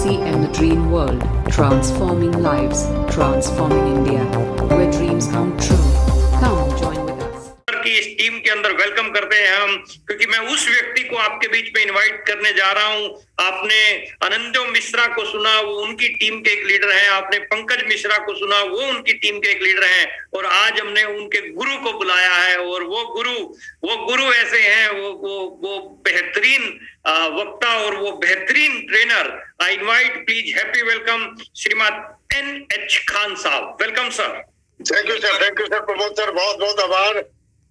TCM the Dream World, transforming lives, transforming India, where dreams come true. की इस team के अंदर welcome करते हैं हम, क्योंकि मैं उस व्यक्ति को आपके बीच में इनवाइट करने जा रहा हूँ। आपने अनंतो मिश्रा को सुना, वो उनकी टीम के एक लीडर हैं। आपने पंकज मिश्रा को सुना, वो उनकी टीम के एक लीडर हैं। और आज हमने उनके गुरु को बुलाया है, और वो गुरु वो गुरु ऐसे हैं, वो वो वो बेहतरीन वक्ता और वो बेहतरीन trainer I invite please happy welcome श्रीमान एन एच खान साहब। Welcome sir thank you sir thank you sir Pramod sir बहुत बहुत आभार।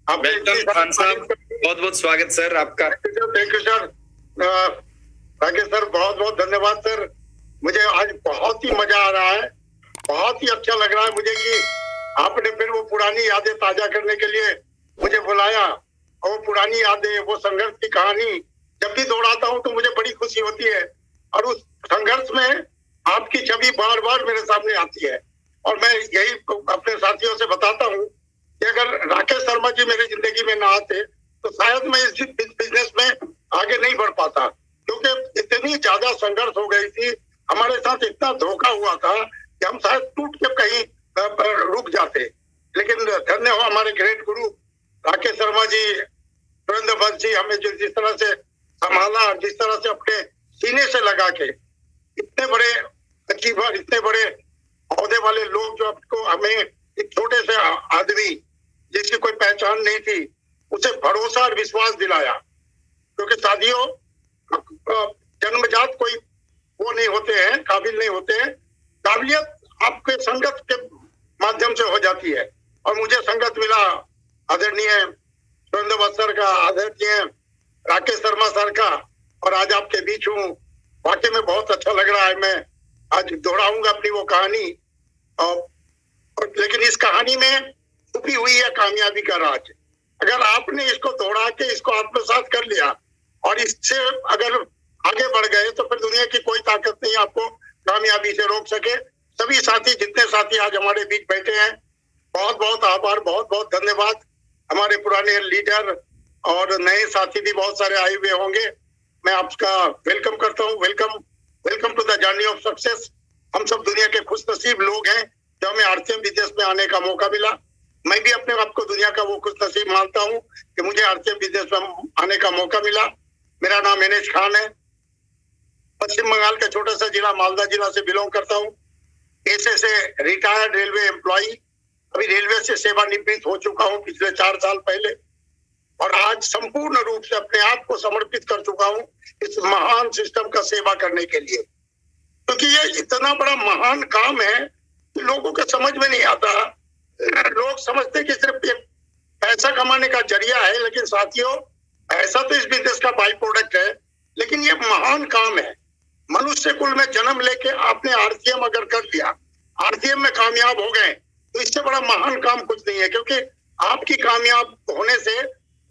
वेलकम खान साहब बहुत बहुत स्वागत सर आपका। Thank you sir Rakesh sir बहुत बहुत धन्यवाद सर। मुझे आज बहुत ही मज़ा आ रहा है। बहुत ही अच्छा लग रहा है मुझे कि आपने फिर वो पुरानी यादें ताज़ा करने के लिए मुझे बुलाया। और वो पुरानी यादें वो संघर्ष की कहानी जब भी दौड़ाता हूँ तो मुझे बड़ी खुशी होती है। और उस संघर्ष में आपकी छवि बार बार मेरे सामने आती है। और मैं यही अपने साथियों से बताता हूँ कि अगर राकेश शर्मा जी मेरी ज़िंदगी में ना आते तो शायद मैं इस बिज़नेस में आगे नहीं बढ़ पाता। क्योंकि इतनी ज़्यादा संघर्ष हो गई थी, हमारे साथ इतना धोखा हुआ था कि हम शायद टूट के कहीं रुक जाते। लेकिन धन्य हो हमारे ग्रेट गुरु राकेश शर्मा जी, सुरेंद्र जी, हमें जो जिस तरह से संभाला जिस तरह से अपने सीने से लगा के इतने बड़े अचीवर इतने बड़े वाले लोग जो आपको हमें एक छोटे से आदमी जिसकी कोई पहचान नहीं थी उसे भरोसा और विश्वास दिलाया। क्योंकि शादियों जन्मजात कोई वो नहीं होते हैं काबिल नहीं होते हैं। काबिलियत आपके संगत के माध्यम से हो जाती है। और मुझे संगत मिला आदरणीय सुरेंद्र बत्सर का आदरणीय राकेश शर्मा सर का और आज आपके बीच हूँ। वाकई में बहुत अच्छा लग रहा है मैं आज दोहराऊँगा अपनी वो कहानी। और, और लेकिन इस कहानी में छुपी हुई है, कामयाबी का राज। अगर आपने इसको दोहरा के इसको आत्मसात कर लिया, और इससे अगर आगे बढ़ गए तो फिर दुनिया की कोई ताकत नहीं आपको कामयाबी से रोक सके। सभी साथी, जितने साथी आज हमारे बीच बैठे हैं बहुत बहुत आभार बहुत बहुत धन्यवाद। हमारे पुराने लीडर और नए साथी भी बहुत सारे आए हुए होंगे। मैं आपका वेलकम करता हूँ। Welcome welcome to the journey of success. हम सब दुनिया के खुश नसीब लोग हैं। जो हमें आरसीएम विदेश में आने का मौका मिला। मैं भी अपने आप को दुनिया का वो खुश नसीब मानता हूँ कि मुझे आरसीएम बिज़नेस में आने का मौका मिला। मेरा नाम एनेश खान है। पश्चिम बंगाल का छोटा सा जिला, मालदा जिला से बिलोंग करता हूँ। ऐसे से रिटायर्ड रेलवे एम्प्लॉई अभी रेलवे से सेवानिवृत्त हो चुका हूँ पिछले चार साल पहले। और आज संपूर्ण रूप से अपने आप को समर्पित कर चुका हूँ इस महान सिस्टम का सेवा करने के लिए। क्योंकि तो ये इतना बड़ा महान काम है कि लोगों को समझ में नहीं आता लोग समझते कि सिर्फ़ एक पैसा कमाने का ज़रिया है, लेकिन साथियों, ऐसा तो इस बिज़नेस का बाई प्रोडक्ट है। लेकिन ये महान काम है। मनुष्य कुल में जन्म लेके आपने आरसीएम अगर कर दिया आरसीएम में कामयाब हो गए तो इससे बड़ा महान काम कुछ नहीं है, क्योंकि आपकी कामयाब होने से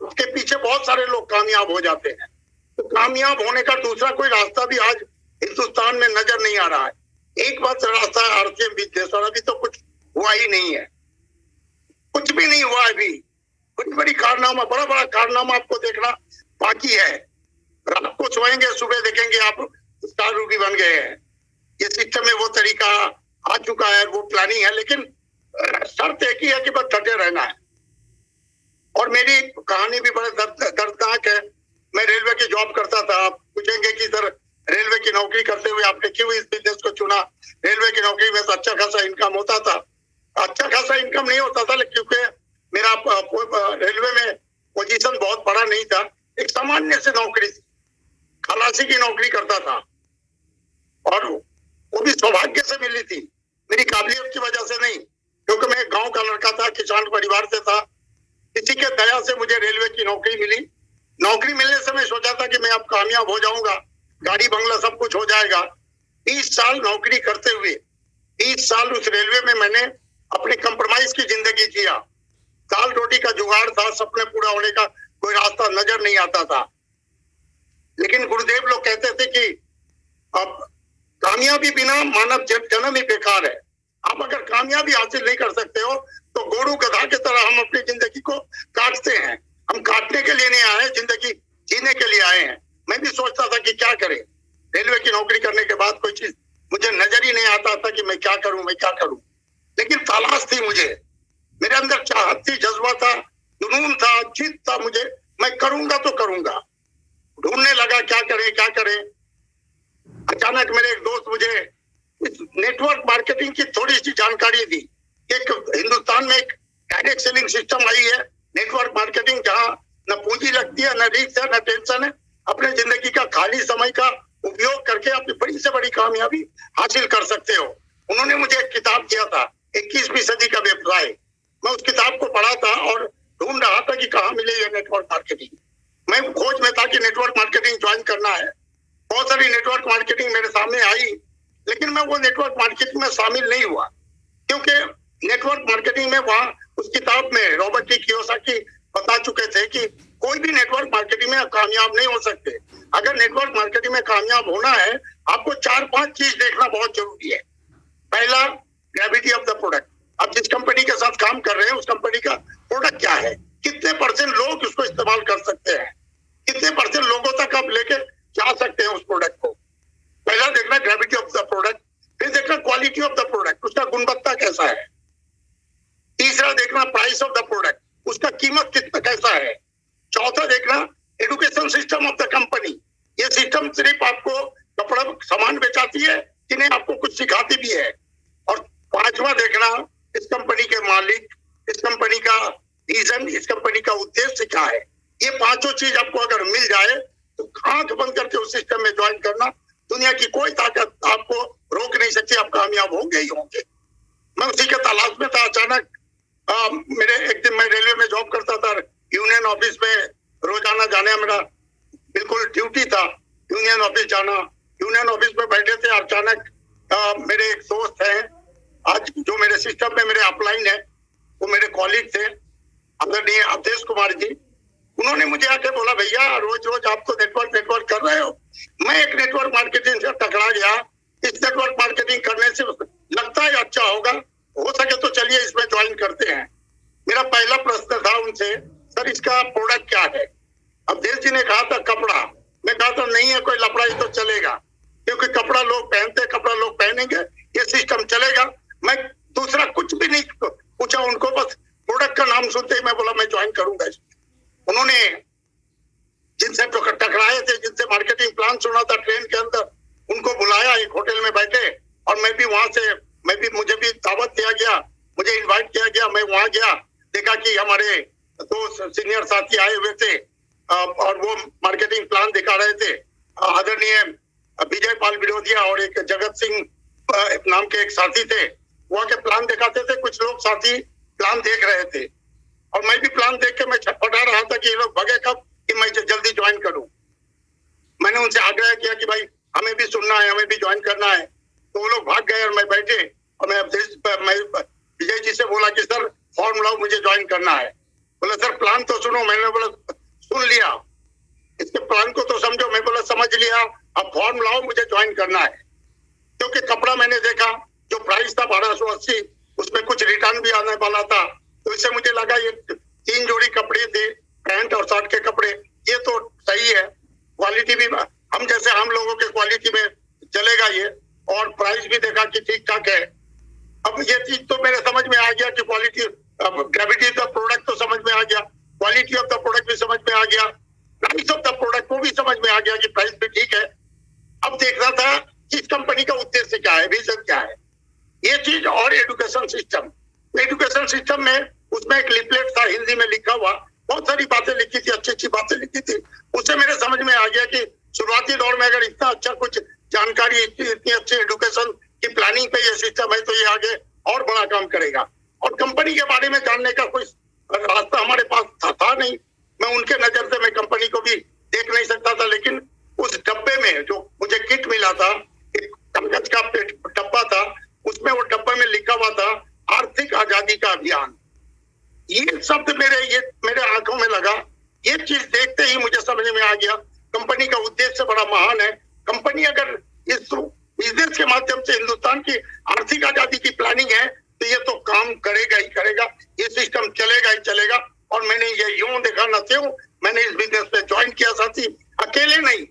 उसके पीछे बहुत सारे लोग कामयाब हो जाते हैं। तो कामयाब होने का दूसरा कोई रास्ता भी आज हिंदुस्तान में नज़र नहीं आ रहा है। एक बात रास्ता है आरसीएम बिज़नेस और अभी तो कुछ हुआ ही नहीं है। कुछ भी नहीं हुआ अभी। बड़ी बड़ी कारनामा, बड़ा बड़ा कारनामा आपको देखना बाकी है। रात को सोएँगे, सुबह देखेंगे आप, स्टार रूबी बन गए हैं। ये सिस्टम में वो तरीका आ चुका है, वो प्लानिंग है, लेकिन शर्त एक ही है कि बस डटे रहना है। और मेरी कहानी भी बड़े दर्द, दर्दनाक है। मैं रेलवे की जॉब करता था, आप पूछेंगे कि, सर, रेलवे की नौकरी करते हुए आपने क्यों इस बिज़नेस को चुना? रेलवे की नौकरी में तो अच्छा खासा इनकम होता था। अच्छा खासा इनकम नहीं होता था, क्योंकि मेरा रेलवे में पोजीशन बहुत बड़ा नहीं था। एक सामान्य से नौकरी, खलासी की नौकरी करता था। और वो भी सौभाग्य से मिली थी। मेरी काबिलियत की वजह से नहीं, क्योंकि मैं गाँव का लड़का था, किसान परिवार से था। किसी के दया से मुझे रेलवे की नौकरी मिली। नौकरी मिलने से मैं सोचा था कि मैं अब कामयाब हो जाऊँगा। गाड़ी, बंगला सब कुछ हो जाएगा। बीस साल नौकरी करते हुए बीस साल उस रेलवे में मैंने अपने कंप्रोमाइज की ज़िंदगी जिया। दाल रोटी का जुगाड़ था, सपने पूरा होने का कोई रास्ता, नज़र नहीं आता था। लेकिन गुरुदेव लोग कहते थे कि अब कामयाबी बिना मानव जन- जन्म ही बेकार है। आप अगर कामयाबी हासिल नहीं कर सकते हो तो गोरू गधा की तरह हम अपनी ज़िंदगी को काटते हैं। हम काटने के लिए नहीं आए ज़िंदगी जीने के लिए आए हैं। मैं भी सोचता था कि क्या करें। रेलवे की नौकरी करने के बाद कोई चीज़, मुझे नज़र ही नहीं आता था कि मैं क्या करूँ, मैं क्या करूँ। लेकिन तलाश थी मुझे। मेरे अंदर चाहत थी जज्बा था, जुनून था, जीत था मुझे। मैं करूँगा तो करूँगा। ढूँढने लगा, क्या करें क्या करें। अचानक मेरे एक दोस्त मुझे इस नेटवर्क मार्केटिंग की थोड़ी सी जानकारी दी। एक हिंदुस्तान में एक डायरेक्ट सेलिंग सिस्टम आई है। नेटवर्क मार्केटिंग जहाँ न पूंजी लगती है, न रिस्क है, न टेंशन है। अपने ज़िंदगी का खाली समय का उपयोग करके अपनी बड़ी से बड़ी कामयाबी हासिल कर सकते हो। उन्होंने मुझे एक किताब दिया था। इक्कीसवीं सदी का व्यवसाय मैं उस किताब को पढ़ा था और ढूंढ रहा था कि कहाँ मिले ये नेटवर्क मार्केटिंग मैं खोज में था कि नेटवर्क मार्केटिंग ज्वाइन करना है। बहुत सारी नेटवर्क मार्केटिंग मेरे सामने आई, लेकिन मैं वो नेटवर्क मार्केटिंग में शामिल नहीं हुआ। क्योंकि नेटवर्क मार्केटिंग में वहाँ उस किताब में रॉबर्ट टी कियोसाकी बता चुके थे कि कोई भी नेटवर्क मार्केटिंग में कामयाब नहीं हो सकते। अगर नेटवर्क मार्केटिंग में कामयाब होना है, आपको चार पाँच चीज़ देखना बहुत ज़रूरी है। पहला ग्रेविटी ऑफ़ द प्रोडक्ट आप जिस कंपनी के साथ काम कर रहे हैं, उस कंपनी का प्रोडक्ट क्या है? कितने परसेंट लोग उसको इस्तेमाल कर सकते हैं? कितने परसेंट लोगों तक आप लेके जा सकते हैं उस प्रोडक्ट को? पहला देखना ग्रेविटी ऑफ़ द प्रोडक्ट फिर देखना क्वालिटी ऑफ़ द प्रोडक्ट उसका गुणवत्ता कैसा है? तीसरा देखना प्राइस ऑफ़ द प्रोडक्ट उसका कीमत कितना कैसा है? चौथा देखना education system of the company ये सिस्टम सिर्फ़ आपको कपड़ा सामान बेचाती है कि नहीं, आपको कुछ सिखाती भी है। और पांचवा देखना इस कंपनी के मालिक इस कंपनी का रीजन इस कंपनी का उद्देश्य क्या है? ये पाँचों चीज़ आपको अगर मिल जाए तो आँख बंद करके उस सिस्टम में ज्वाइन करना दुनिया की कोई ताकत आपको रोक नहीं सकती आप कामयाब होंगे ही होंगे। मैं उसी के तलाश में था अचानक आ, मेरे एक दिन मैं रेलवे में जॉब करता था यूनियन ऑफ़िस में रोज़ाना जाने मेरा बिल्कुल ड्यूटी था यूनियन ऑफ़िस जाना। यूनियन ऑफ़िस में बैठे थे अचानक मेरे एक दोस्त हैं आज जो मेरे सिस्टम में मेरे अपलाइन है, वो मेरे कॉलीग थे आदरणीय अवधेश कुमार जी, उन्होंने मुझे आके बोला, भैया, रोज रोज आप तो नेटवर्क नेटवर्क कर रहे हो? मैं एक नेटवर्क मार्केटिंग से टकरा गया। इस नेटवर्क मार्केटिंग करने से लगता है अच्छा होगा। हो सके तो चलिए इसमें ज्वाइन करते हैं। मेरा पहला प्रश्न था उनसे, सर, इसका प्रोडक्ट क्या है? दिल जी ने कहा था, कपड़ा। मैं कहा था, नहीं है कोई लपड़ा ही तो चलेगा। क्योंकि कपड़ा लोग पहनते कपड़ा लोग पहनेंगे, ये सिस्टम चलेगा। मैं दूसरा कुछ भी नहीं पूछा, उनको बस प्रोडक्ट का नाम सुनते ही मैं बोला, मैं ज्वाइन करूँगा उन्होंने जिनसे टकराए थे, जिनसे मार्केटिंग प्लान सुना था ट्रेन के अंदर, उनको बुलाया, एक होटल में बैठे, और मैं भी वहाँ से, मैं भी, मुझे भी दावत दिया गया, मुझे इनवाइट किया गया, मैं वहाँ गया, देखा कि हमारे दो सीनियर साथी आए हुए थे और वो मार्केटिंग प्लान दिखा रहे थे। आदरणीय विजय पाल विरोधिया और एक जगत सिंह नाम के एक साथी थे वहाँ के प्लान दिखाते थे, कुछ लोग साथी प्लान देख रहे थे। और मैं भी प्लान देख के मैं छटपटा रहा था कि ये लोग भगे कब कि मैं जल्दी ज्वाइन करूँ। मैंने उनसे आग्रह किया कि भाई, हमें भी सुनना है, हमें भी ज्वाइन करना है। तो वो लोग भाग गए और मैं बैठे। और मैं मैं विजय जी से बोला कि, सर फॉर्म लाओ मुझे ज्वाइन करना है। बोला, सर प्लान तो सुनो। मैंने बोला, सुन लिया। इसके प्लान को तो समझो। मैं बोला, समझ लिया। अब फॉर्म लाओ मुझे ज्वाइन करना है। क्योंकि कपड़ा मैंने देखा। जो प्राइस था बारह सौ अस्सी, उसमें कुछ रिटर्न भी आने वाला था। तो इससे मुझे लगा ये तीन जोड़ी कपड़े थे, पैंट और शर्ट के कपड़े, ये तो सही है। क्वालिटी भी हम जैसे हम लोगों के क्वालिटी में चलेगा ये, और प्राइस भी देखा कि ठीक ठाक है। अब ये चीज़ तो मेरे समझ में आ गया कि quality gravity of the product तो समझ में आ गया। क्वालिटी ऑफ़ द प्रोडक्ट भी समझ में आ गया। प्राइस ऑफ़ द प्रोडक्ट वो भी समझ में आ गया कि प्राइस भी ठीक है। अब देखना था इस कंपनी का उद्देश्य क्या है विजन क्या है। ये चीज़ और एजुकेशन सिस्टम। एजुकेशन सिस्टम में उसमें एक लिपलेट था हिंदी में लिखा हुआ। बहुत सारी बातें लिखी थी अच्छी अच्छी बातें लिखी थी। उससे मेरे समझ में आ गया कि शुरुआती दौर में अगर इतना अच्छा कुछ जानकारी इतनी अच्छी एजुकेशन की प्लानिंग पे ये सिस्टम है तो ये आगे और बड़ा काम करेगा। और कंपनी के बारे में जानने का कोई रास्ता हमारे पास था, था नहीं। मैं उनके नज़र से मैं कंपनी को भी देख नहीं सकता था लेकिन उस डब्बे में जो मुझे किट मिला था एक का डब्बा था उसमें वो डब्बे में लिखा हुआ था, आर्थिक आज़ादी का अभियान। ये शब्द मेरे, ये मेरे आँखों में लगा। ये चीज़ देखते ही मुझे समझ में आ गया, कंपनी का उद्देश्य बड़ा महान है। कंपनी अगर इस बिज़नेस के माध्यम से हिंदुस्तान की आर्थिक आज़ादी की प्लानिंग है तो ये तो काम करेगा ही करेगा। ये सिस्टम चलेगा ही चलेगा। और मैंने ये यूँ देखा न क्यों मैंने इस बिज़नेस में ज्वाइन किया साथी। अकेले नहीं।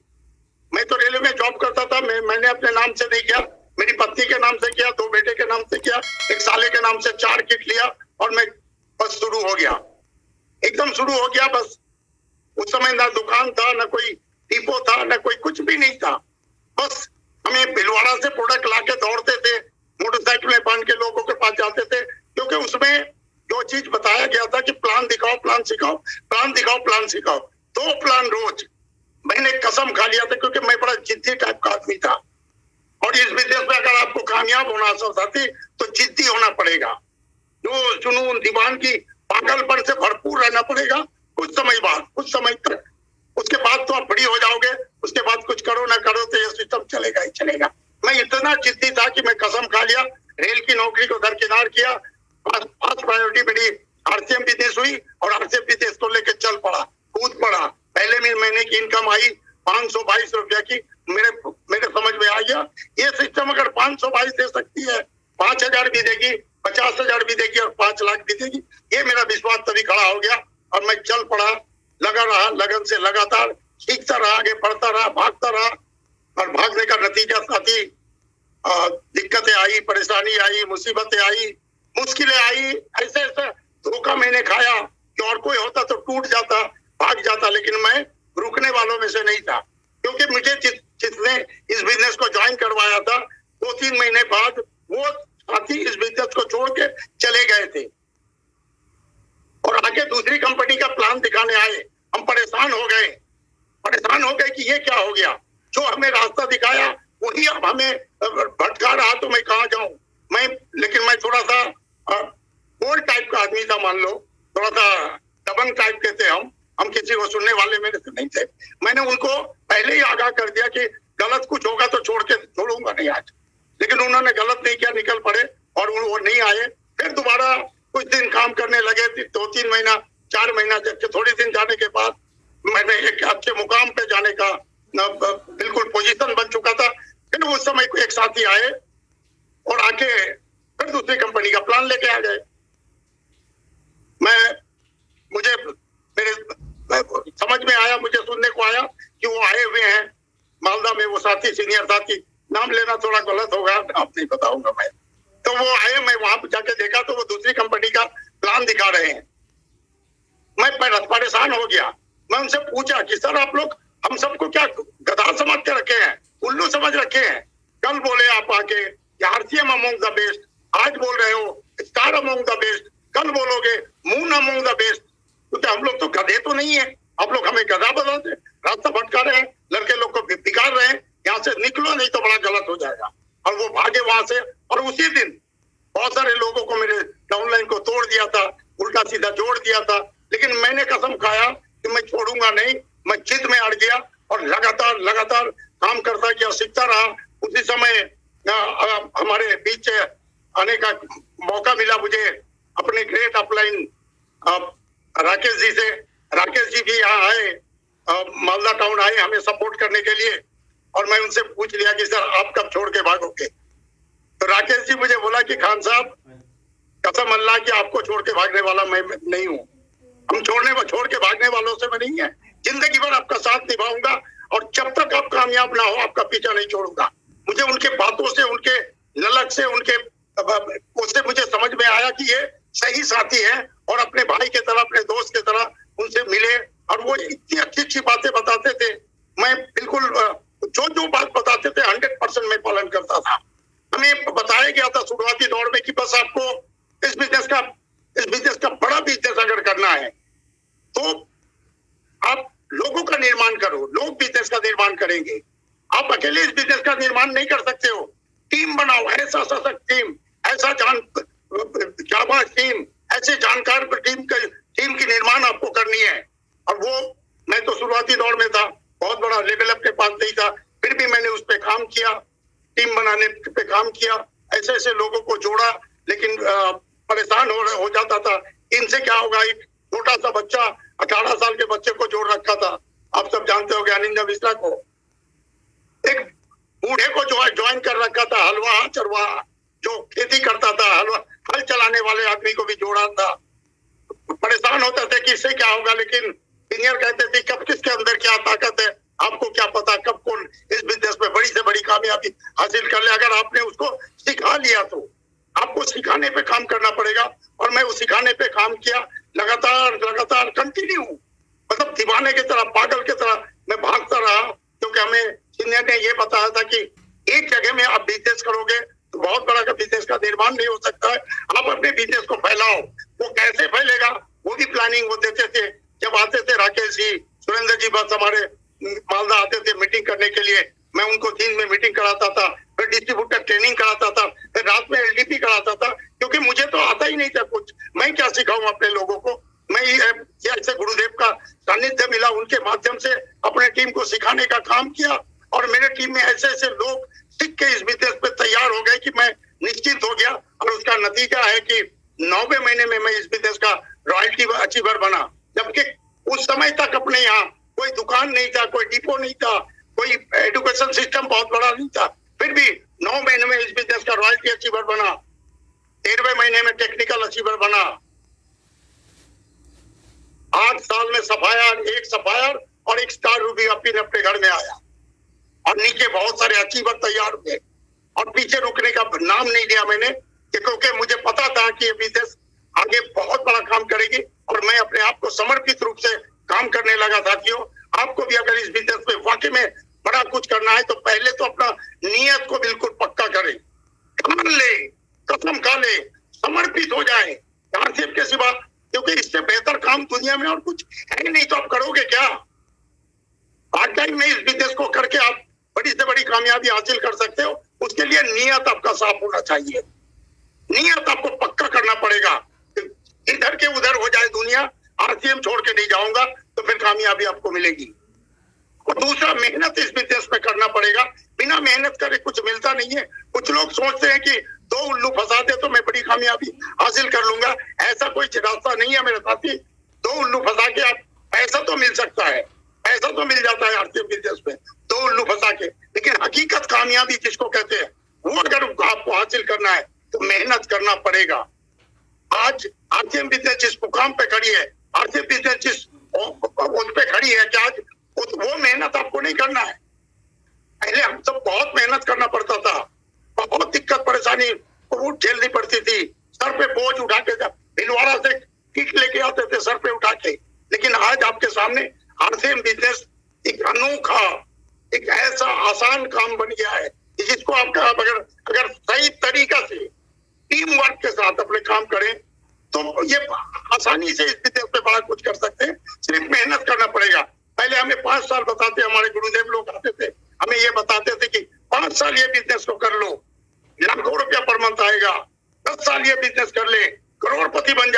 मैं तो रेलवे में जॉब करता था, में, मैंने अपने नाम से नहीं किया। मेरी पत्नी के नाम से किया, दो बेटे के नाम से किया, एक साले के नाम से चार किट लिया और मैं बस शुरू हो गया। एकदम शुरू हो गया बस। उस समय ना दुकान था, ना कोई डिपो था, ना कोई कुछ भी नहीं था। बस हमें भिलवाड़ा से प्रोडक्ट लाके दौड़ते थे, मोटरसाइकिल में बाँध के लोगों के पास जाते थे, क्योंकि उसमें जो चीज़ बताया गया था कि प्लान दिखाओ, प्लान सिखाओ, प्लान दिखाओ, प्लान सिखाओ। दो प्लान रोज। मैंने कसम खा लिया था क्योंकि मैं बड़ा जिद्दी टाइप का आदमी था। और इस बिज़नेस में अगर आपको कामयाब होना साथी तो जिद्दी होना पड़ेगा। जो जुनून दीवान की पागलपन से भरपूर रहना पड़ेगा। कुछ समय बाद, कुछ समय तक उसके बाद तो आप बड़ी हो जाओगे। उसके बाद कुछ करो, ना करो तो ये सिस्टम चलेगा ही चलेगा। मैं इतना जिद्दी था कि मैं कसम खा लिया, रेल की नौकरी को दरकिनार किया, फ़र्स्ट प्रायोरिटी मेरी आरसीएम बिज़नेस हुई और आरसीएम बिज़नेस को लेकर चल पड़ा, कूद पड़ा। पहले में महीने की इनकम आई, पाँच सौ बाईस रुपया की मेरे मेरे समझ में आ गया। ये सिस्टम अगर पाँच सौ बाईस दे सकती है, पाँच हज़ार भी देगी, पचास हज़ार भी देगी और पाँच लाख भी देगी। ये मेरा विश्वास तभी खड़ा हो गया और मैं चल पड़ा। लगा रहा, लगन से लगातार, सीखता रहा, आगे बढ़ता रहा, भागता रहा और भागने का नतीजा साथी दिक्कतें आई, परेशानी आई, मुसीबतें आई, मुश्किलें आई। ऐसे ऐसे धोखा मैंने खाया कि और कोई होता तो टूट जाता, भाग जाता, लेकिन मैं रुकने वालों में से नहीं था। क्योंकि मुझे जिसने इस बिज़नेस को ज्वाइन करवाया था, दो तीन महीने बाद वो साथी इस बिज़नेस को छोड़ के चले गए थे। और आगे दूसरी कंपनी का प्लान दिखाने आए। हम परेशान हो गए। परेशान हो गए कि ये क्या हो गया? जो हमें रास्ता दिखाया, वही अब हमें भटका रहा तो मैं कहा जाऊँ? मैं, लेकिन मैं थोड़ा सा बोल्ड टाइप का आदमी था, मान लो। थोड़ा सा दबंग टाइप के थे हम। हम किसी को सुनने वाले मेरे से नहीं थे। मैंने उनको पहले ही आगाह कर दिया कि गलत कुछ होगा तो छोड़ के छोड़ूँगा नहीं आज। लेकिन उन्होंने गलत नहीं किया, निकल पड़े और वो नहीं आए। फिर दोबारा कुछ दिन काम करने लगे, दो तीन महीना, चार महीना, जबकि थोड़ी दिन जाने के बाद मैंने एक अच्छे मुकाम पे जाने का बिल्कुल पोजीशन बन चुका था। फिर उस समय एक साथी आए और आके फिर दूसरी कंपनी का प्लान लेके आ गए। मैं, मुझे मेरे समझ में आया, मुझे सुनने को आया कि वो आए हुए हैं। मालदा में वो साथी सीनियर साथी, नाम लेना थोड़ा गलत होगा, आप नहीं बताऊँगा मैं। तो वो आए, मैं वहाँ जाके देखा तो वो दूसरी कंपनी का प्लान दिखा रहे हैं। मैं परेशान हो गया। मैं उनसे पूछा कि, सर, आप लोग, हम सबको क्या गधा समझ के रखे हैं? उल्लू समझ रखे हैं? कल बोले आप आके आरसीएम अमोंग द बेस्ट आज बोल रहे हो स्टार अमोंग द बेस्ट कल बोलोगे मून अमोंग द बेस्ट क्योंकि हम लोग तो गधे तो नहीं है? आप लोग हमें गधा बदलते रास्ता भटका रहे हैं, लड़के लोग को बिगाड़ रहे हैं, यहाँ से निकलो, नहीं तो बड़ा गलत हो जाएगा। और वो भागे वहाँ से, और उसी दिन बहुत सारे लोगों को मेरे डाउनलाइन को तोड़ दिया था, उल्टा सीधा जोड़ दिया था। लेकिन मैंने कसम खाया कि मैं छोड़ूँगा नहीं, मैं जिद में अड़ गया और लगातार लगातार काम करता गया, सीखता रहा। उसी समय हमारे बीच आने का मौका मिला मुझे अपने ग्रेट अपलाइन राकेश जी से, राकेश जी भी यहाँ आए मालदा टाउन आए हमें सपोर्ट करने के लिए, और मैं उनसे पूछ लिया कि, सर, आप कब छोड़ के भागोगे? तो राकेश जी मुझे बोला कि, खान साहब, कसम अल्लाह की आपको छोड़ के भागने वाला मैं नहीं हूँ। हम छोड़ने छोड़ के भागने वालों से मैं नहीं है। ज़िंदगी भर आपका साथ निभाऊँगा, और जब तक आप कामयाब ना हो, आपका पीछा नहीं छोड़ूँगा। मुझे उनके बातों से, उनके ललक से, उनके उससे मुझे समझ में आया कि ये सही साथी है और अपने भाई के तरह, अपने दोस्त के तरह उनसे मिले और वो इतनी अच्छी अच्छी बातें बताते थे। मैं बिल्कुल जो जो बात बताते थे हंड्रेड परसेंट में पालन करता था। हमें बताया गया था शुरुआती दौर में कि बस आपको इस बिज़नेस का, इस बिज़नेस का बड़ा बिज़नेस अगर करना है तो आप लोगों का निर्माण करो, लोग बिज़नेस का निर्माण करेंगे। आप अकेले इस बिज़नेस का निर्माण नहीं कर सकते हो। टीम बनाओ ऐसा सशक्त टीम ऐसा जान जाबाज टीम ऐसे जानकार टीम के टीम की निर्माण आपको करनी है। और वो, मैं तो शुरुआती दौर में था, बहुत बड़ा लेवल अपने पास नहीं था, फिर भी मैंने उस पर काम किया टीम बनाने पे काम किया, ऐसे ऐसे लोगों को जोड़ा, लेकिन परेशान हो हो जाता था, इनसे क्या होगा, एक छोटा सा बच्चा, अठारह साल के बच्चे को जोड़ रखा था। आप सब जानते हो ज्ञानिंदा मिश्रा को। एक बूढ़े को जो ज्वाइन कर रखा था, हलवा, चरवा, जो खेती करता था, हलवा हल चलाने वाले आदमी को भी जोड़ा था। परेशान होते थे कि इससे क्या होगा, लेकिन सीनियर कहते थे, कब किसके अंदर क्या ताकत है? आपको क्या पता कब कौन इस बिज़नेस में बड़ी से बड़ी कामयाबी हासिल कर ले? अगर आपने उसको सिखा लिया तो आपको सिखाने पे काम करना पड़ेगा। और मैं उस सिखाने पे काम किया, लगातार लगातार कंटिन्यू मतलब दीवाने की तरह, पागल की तरह मैं भागता रहा, क्योंकि हमें सीनियर ने ये बताया था कि एक जगह में आप बिज़नेस करोगे तो बहुत बड़ा बिज़नेस का निर्माण नहीं हो सकता है, आप अपने बिज़नेस को फैलाओ। वो कैसे फैलेगा? वो भी प्लानिंग वो देते थे। जब आते थे राकेश जी, सुरेंद्र जी बस हमारे मालदा आते थे मीटिंग करने के लिए। मैं उनको दिन में मीटिंग कराता था, फिर डिस्ट्रीब्यूटर ट्रेनिंग कराता था, फिर रात में एलडीपी कराता था, क्योंकि मुझे तो आता ही नहीं था कुछ। मैं क्या सिखाऊं अपने लोगों को? मैं ऐसे गुरुदेव का सानिध्य मिला, उनके माध्यम से अपने टीम को सिखाने का काम किया, और मेरे टीम में ऐसे ऐसे लोग सीख के इस बिज़नेस पे तैयार हो गए कि मैं निश्चित हो गया और उसका नतीजा है कि नौवे महीने में मैं इस बिज़नेस का रॉयल्टी अचीवर बना। जबकि उस समय तक अपने यहाँ कोई दुकान नहीं था, कोई डिपो नहीं था, कोई एजुकेशन सिस्टम बहुत बड़ा नहीं था। फिर भी नौ महीने में इस बिज़नेस का रॉयल्टी अचीवर बना। तेरहवे महीने में टेक्निकल अचीवर बना। आठ साल में सफायर, एक सफायर और एक स्टार रूबी अपने घर में आया। और नीचे बहुत सारे अचीवर तैयार हुए। और पीछे रुकने का नाम नहीं लिया मैंने क्योंकि मुझे पता था कि ये बिज़नेस आगे बहुत बड़ा काम करेगी और मैं अपने आप को समर्पित रूप से काम करने लगा, साथियों। आपको भी अगर इस बिज़नेस में वाकई में बड़ा कुछ करना है तो पहले तो अपना नियत को बिल्कुल पक्का करें। ठान ले, कसम खा ले, समर्पित हो जाए। कांसेप्ट के सिवा क्योंकि इससे बेहतर काम दुनिया में और कुछ है नहीं तो आप करोगे क्या? पार्ट टाइम में इस बिज़नेस को करके आप बड़ी से बड़ी कामयाबी हासिल कर सकते हो। उसके लिए नियत आपका साफ़ होना चाहिए। नियत आपको पक्का करना पड़ेगा। इधर के उधर हो जाए दुनिया, आरसीएम छोड़ के नहीं जाऊँगा तो फिर कामयाबी आपको मिलेगी। और दूसरा, मेहनत इस बिज़नेस में करना पड़ेगा। बिना मेहनत करे कुछ मिलता नहीं है। कुछ लोग सोचते हैं कि दो उल्लू फंसा दे तो मैं बड़ी कामयाबी हासिल कर लूँगा। ऐसा कोई रास्ता नहीं है मेरे साथी। दो उल्लू फंसा के आप, पैसा तो मिल सकता है। पैसा तो मिल जाता है आरसीएम बिज़नेस में दो उल्लू फंसा के। लेकिन हकीकत कामयाबी जिसको कहते हैं? वो अगर आपको हासिल करना है तो मेहनत करना पड़ेगा। आज आरसीएम बिज़नेस जिस मुकाम पे खड़ी है आरसीएम बिज़नेस जिस उस पे खड़ी है कि आज वो मेहनत आपको नहीं करना है। पहले हम सब बहुत मेहनत करना पड़ता था। बहुत दिक्कत, परेशानी झेलनी पड़ती थी। सर पे बोझ उठा के भिलवाड़ा से किट लेके आते थे सर पे उठा के। लेकिन आज आपके सामने आरसीएम बिज़नेस एक अनोखा, एक ऐसा आसान काम बन गया है जिसको आपका अगर अगर सही तरीका से टीम वर्क के साथ अपने काम करें तो ये आसानी से इस बिज़नेस पे बड़ा कुछ कर सकते हैं। सिर्फ़ मेहनत करना पड़ेगा। पहले हमें पाँच साल बताते, हमारे गुरुदेव लोग आते थे। हमें ये बताते थे कि पाँच साल ये बिज़नेस को कर लो। लाखों रुपया पर मंथ आएगा। दस साल ये बिज़नेस कर ले। करोड़पति बन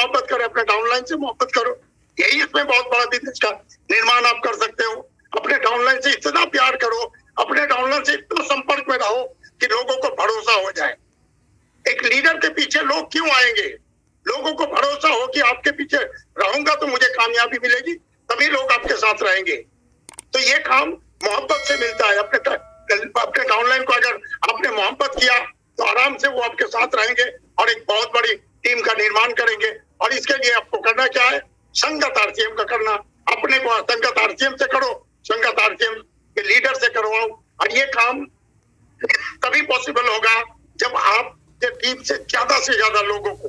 मोहब्बत करें, अपने डाउनलाइन से मोहब्बत करो। यही इसमें बहुत बड़ा बिज़नेस का निर्माण आप कर सकते हो। अपने डाउनलाइन से इतना प्यार करो, अपने डाउनलाइन से इतना संपर्क में रहो कि लोगों को भरोसा हो जाए। एक लीडर के पीछे लोग क्यों आएँगे? लोगों को भरोसा हो कि आपके पीछे रहूँगा तो मुझे कामयाबी मिलेगी, तभी लोग आपके साथ रहेंगे। तो ये काम मोहब्बत से मिलता है। अपने अपने डाउनलाइन को अगर आपने मोहब्बत किया तो आराम से वो आपके साथ रहेंगे और एक बहुत बड़ी टीम का निर्माण करेंगे। और इसके लिए आपको करना क्या है? संगत आरसीएम का करना। अपने को संगत आरसीएम से करो, संगत आरसीएम के लीडर से करवाओ। और ये काम तभी पॉसिबल होगा जब आप टीम से ज़्यादा से ज़्यादा लोगों को,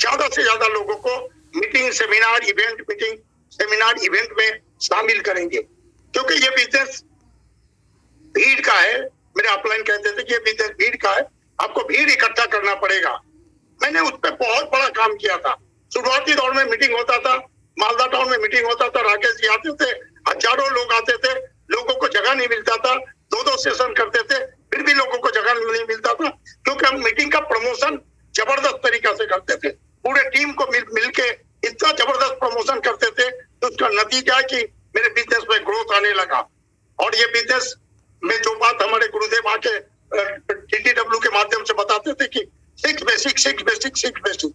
ज़्यादा से ज़्यादा लोगों को meeting seminar event meeting seminar event में शामिल करेंगे। क्योंकि ये बिज़नेस भीड़ का है। मेरे अपलाइन कहते थे कि ये बिज़नेस भीड़ का है। आपको भीड़ इकट्ठा करना पड़ेगा। मैंने उस पर बहुत बड़ा काम किया था। शुरुआती दौर में मीटिंग होता था, मालदा टाउन में मीटिंग होता था, राकेश जी आते थे, हज़ारों लोग आते थे, लोगों को जगह नहीं मिलता था दो दो सेशन करते थे, फिर भी लोगों को जगह नहीं मिलता था, क्योंकि हम मीटिंग का प्रमोशन ज़बरदस्त तरीका से करते थे। पूरे टीम को मिल मिल के इतना ज़बरदस्त प्रमोशन करते थे तो उसका नतीजा कि मेरे बिज़नेस में ग्रोथ आने लगा। और ये बिज़नेस में जो बात हमारे गुरुदेव आके टीटीडब्ल्यू के माध्यम से बताते थे कि six basic six basic six basic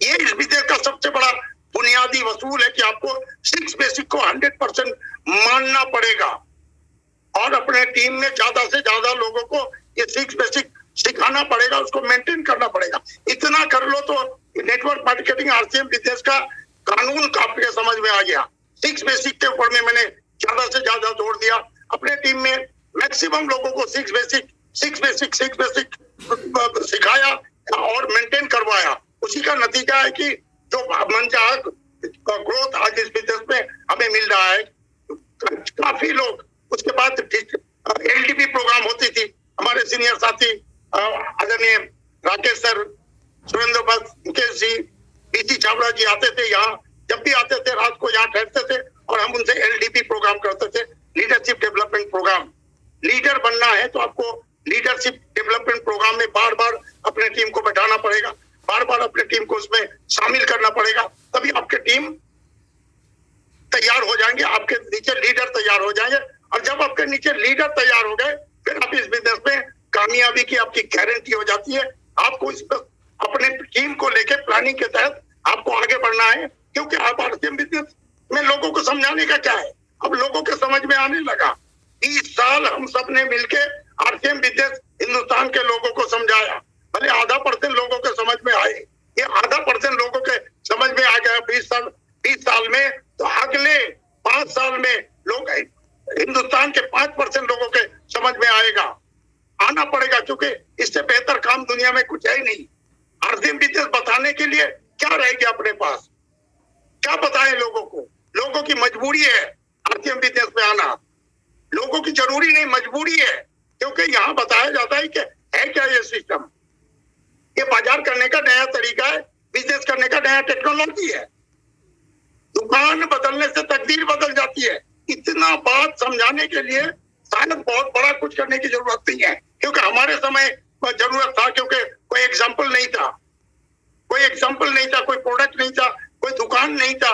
ये इस बिज़नेस का सबसे बड़ा बुनियादी वसूल है कि आपको सिक्स बेसिक को हंड्रेड परसेंट मानना पड़ेगा। और अपने टीम में ज़्यादा से ज़्यादा लोगों को ये सिक्स बेसिक सिखाना पड़ेगा, उसको मेंटेन करना पड़ेगा। इतना कर लो तो नेटवर्क मार्केटिंग आरसीएम बिज़नेस का कानून आपके समझ में आ गया। सिक्स बेसिक के ऊपर में मैंने ज़्यादा से ज़्यादा ज़ोर दिया। अपने टीम में मैक्सिमम लोगों को six basic six basic six basic सिखाया और मेंटेन करवाया। उसी का नतीजा है कि जो मनचाह ग्रोथ आज इस बिज़नेस में हमें मिल रहा है। काफ़ी लोग, उसके बाद एलडीपी प्रोग्राम होती थी। हमारे सीनियर साथी आदरणीय राकेश सर, सुरेंद्र भट्ट, मुकेश जी बीसी चावड़ा जी आते थे यहाँ। जब भी आते थे, रात को यहाँ ठहरते थे और हम उनसे एलडीपी प्रोग्राम करते थे। लीडरशिप डेवलपमेंट प्रोग्राम लीडर बनना है तो आपको लीडरशिप डेवलपमेंट प्रोग्राम में बार बार अपने टीम को बैठाना पड़ेगा। बार बार अपने टीम को उसमें शामिल करना पड़ेगा, तभी आपके टीम तैयार हो जाएँगे, आपके नीचे लीडर तैयार हो जाएँगे। और जब आपके नीचे लीडर तैयार हो गए, फिर आप इस बिज़नेस में कामयाबी की आपकी गारंटी हो जाती है। आपको इस अपने टीम को लेके प्लानिंग के तहत आपको आगे बढ़ना है, क्योंकि आप आरसीएम बिज़नेस में लोगों को समझाने का क्या है? अब लोगों के समझ में आने लगा। तीस साल हम सबने मिलके आरसीएम बिज़नेस हिंदुस्तान के लोगों को समझाया। भले आधा परसेंट लोगों के समझ में आए, ये आधा परसेंट लोगों के समझ में आ गया बीस साल बीस साल में तो अगले पाँच साल में लोग हिंदुस्तान के पाँच परसेंट लोगों के समझ में आएगा। आना पड़ेगा, क्योंकि इससे बेहतर काम दुनिया में कुछ है ही नहीं। आरसीएम बिज़नेस बताने के लिए क्या रहेगी अपने पास? क्या बताएँ लोगों को? लोगों की मजबूरी है आरसीएम बिज़नेस में आना। लोगों की ज़रूरी नहीं, मजबूरी है, क्योंकि यहाँ बताया जाता है कि है क्या ये सिस्टम ये बाज़ार करने का नया तरीका है बिज़नेस करने का नया टेक्नोलॉजी है। दुकान बदलने से तकदीर बदल जाती है। इतना बात समझाने के लिए शायद बहुत बड़ा कुछ करने की ज़रूरत नहीं है, क्योंकि हमारे समय ज़रूरत था, क्योंकि कोई एग्ज़ाम्पल नहीं था। कोई एग्ज़ाम्पल नहीं था, कोई प्रोडक्ट नहीं था, कोई दुकान नहीं था।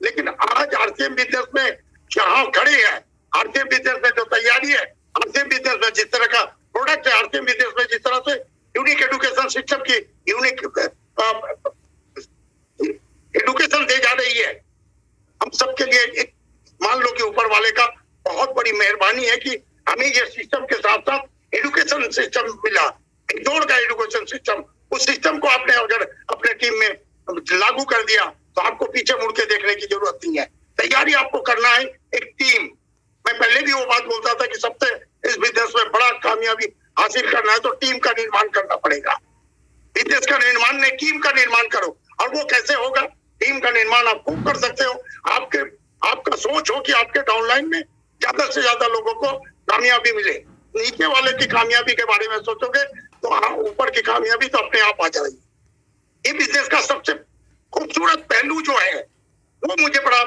लेकिन आज आरसीएम बिज़नेस में जहाँ खड़े हैं आरसीएम बिज़नेस में जो तैयारी है आरसीएम बिज़नेस में जिस तरह का प्रोडक्ट है आरसीएम बिज़नेस में जिस तरह से यूनिक एडुकेशन सिस्टम की यूनिक एडुकेशन दे जा रही है। हम सबके लिए मान लो कि ऊपर वाले का बहुत बड़ी मेहरबानी है कि हमें ये सिस्टम के साथ साथ एडुकेशन सिस्टम मिला जोड़ का एडुकेशन सिस्टम उस सिस्टम को आपने अगर अपने टीम में लागू कर दिया तो आपको पीछे मुड़ के देखने की ज़रूरत नहीं है। तैयारी आपको करना है एक टीम मैं पहले भी वो बात बोलता था कि सबसे इस बिज़नेस में बड़ा कामयाबी हासिल करना है तो टीम का निर्माण करना पड़ेगा। बिज़नेस का निर्माण नहीं, टीम का निर्माण करो। और वो कैसे होगा? टीम का निर्माण आप खूब कर सकते हो। आपके, आपका सोच हो कि आपके डाउनलाइन में ज़्यादा से ज़्यादा लोगों को कामयाबी मिले। नीचे वाले की कामयाबी के बारे में सोचोगे तो ऊपर की कामयाबी तो अपने आप आ जाएगी। ये बिज़नेस का सबसे खूबसूरत पहलू जो है, वो मुझे बड़ा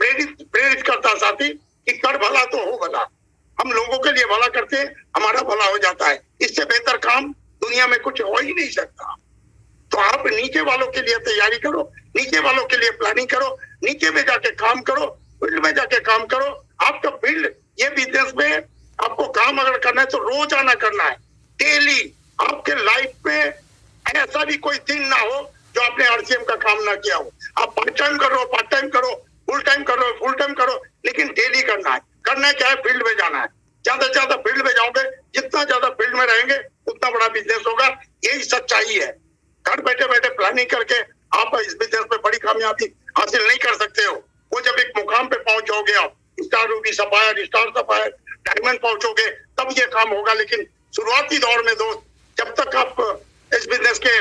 प्रेरित प्रेरित करता साथी कि कर भला तो हो भला। हम लोगों के लिए भला करते हैं, हमारा भला हो जाता है। इससे बेहतर काम दुनिया में कुछ हो ही नहीं सकता। तो आप नीचे वालों के लिए तैयारी करो, नीचे वालों के लिए प्लानिंग करो, नीचे में जाके काम करो, फ़ील्ड में जाके काम करो। आपका फ़ील्ड, ये बिज़नेस में आपको काम अगर करना है तो रोज आना करना है। डेली आपके लाइफ में ऐसा भी कोई दिन ना हो जो आपने आरसीएम का काम ना किया हो। आप पार्ट टाइम करो पार्ट टाइम करो फुल टाइम करो फुल टाइम करो, लेकिन डेली करना है। करना क्या है? फ़ील्ड में जाना है। ज़्यादा ज़्यादा फ़ील्ड में जाओगे, जितना ज़्यादा फ़ील्ड में रहेंगे, उतना बड़ा बिज़नेस होगा। यही सच्चाई है घर बैठे बैठे प्लानिंग करके आप इस बिज़नेस में बड़ी कामयाबी हासिल नहीं कर सकते हो। वो जब एक मुकाम पे पहुँच जाओगे आप star ruby sapphire star sapphire diamond पहुंचोगे, तब ये काम होगा। लेकिन शुरुआती दौर में दोस्त, जब तक आप इस बिज़नेस के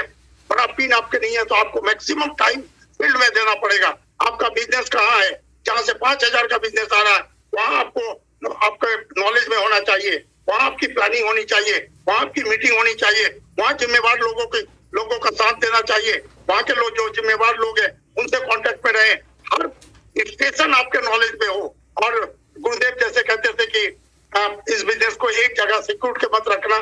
बड़ा पिन आपके नहीं है तो आपको मैक्सिमम टाइम फ़ील्ड में देना पड़ेगा आपका बिज़नेस कहाँ है जहाँ से पाँच हज़ार का बिज़नेस आ रहा है वहाँ आपको आपके नॉलेज में होना चाहिए वहाँ आपकी प्लानिंग होनी चाहिए वहाँ आपकी मीटिंग होनी चाहिए वहाँ जिम्मेवार लोगों के लोगों का साथ देना चाहिए वहाँ के लोग जो जिम्मेवार लोग हैं उनसे कांटेक्ट में रहे हर स्टेशन आपके नॉलेज में हो और गुरुदेव जैसे कहते थे कि इस बिज़नेस को एक जगह सिक्योर के मत रखना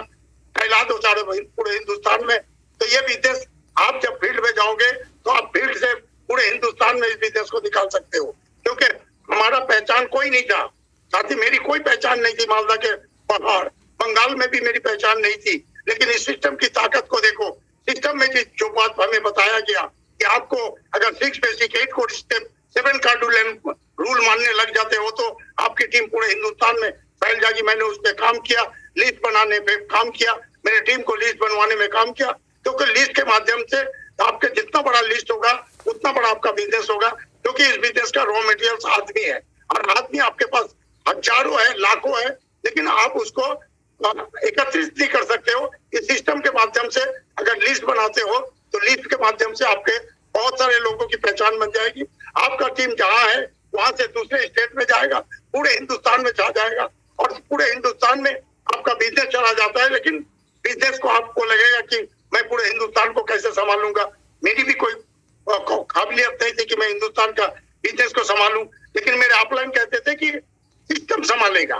फैला दो सारे पूरे हिंदुस्तान में तो ये बिज़नेस आप जब फ़ील्ड में जाओगे तो आप फ़ील्ड से पूरे हिंदुस्तान में इस बिज़नेस को निकाल सकते हो क्योंकि हमारा पहचान कोई नहीं था साथ ही मेरी कोई पहचान नहीं थी मालदा के पहाड़ बंगाल में भी मेरी पहचान नहीं थी लेकिन इस सिस्टम की ताकत को देखो सिस्टम में जो बात हमें बताया गया कि आपको अगर six basic eight code step seven कार्डूल rule मानने लग जाते हो तो आपकी टीम पूरे हिंदुस्तान में फैल जाएगी मैंने उस पर काम किया लिस्ट बनाने पे काम किया मेरे टीम को लिस्ट बनवाने में काम किया क्योंकि लिस्ट के माध्यम से आपके जितना बड़ा लिस्ट होगा उतना बड़ा आपका बिज़नेस होगा क्योंकि इस बिज़नेस का रॉ मटेरियल आदमी है और आदमी आपके पास हज़ारों है लाखों है लेकिन आप उसको एकत्रित नहीं कर सकते हो इस सिस्टम के माध्यम से अगर लिस्ट बनाते हो तो लिस्ट के माध्यम से आपके बहुत सारे लोगों की पहचान बन जाएगी आपका टीम जहाँ है वहाँ से दूसरे स्टेट में जाएगा पूरे हिंदुस्तान में जा जाएगा और पूरे हिंदुस्तान में आपका बिज़नेस लेकिन बिज़नेस को आपको लगेगा कि मैं पूरे हिंदुस्तान को कैसे संभालूँगा? मेरी भी कोई काबिलियत नहीं थी कि मैं हिंदुस्तान का बिज़नेस को संभालूं। लेकिन मेरे अपलाइन कहते थे कि सिस्टम संभालेगा।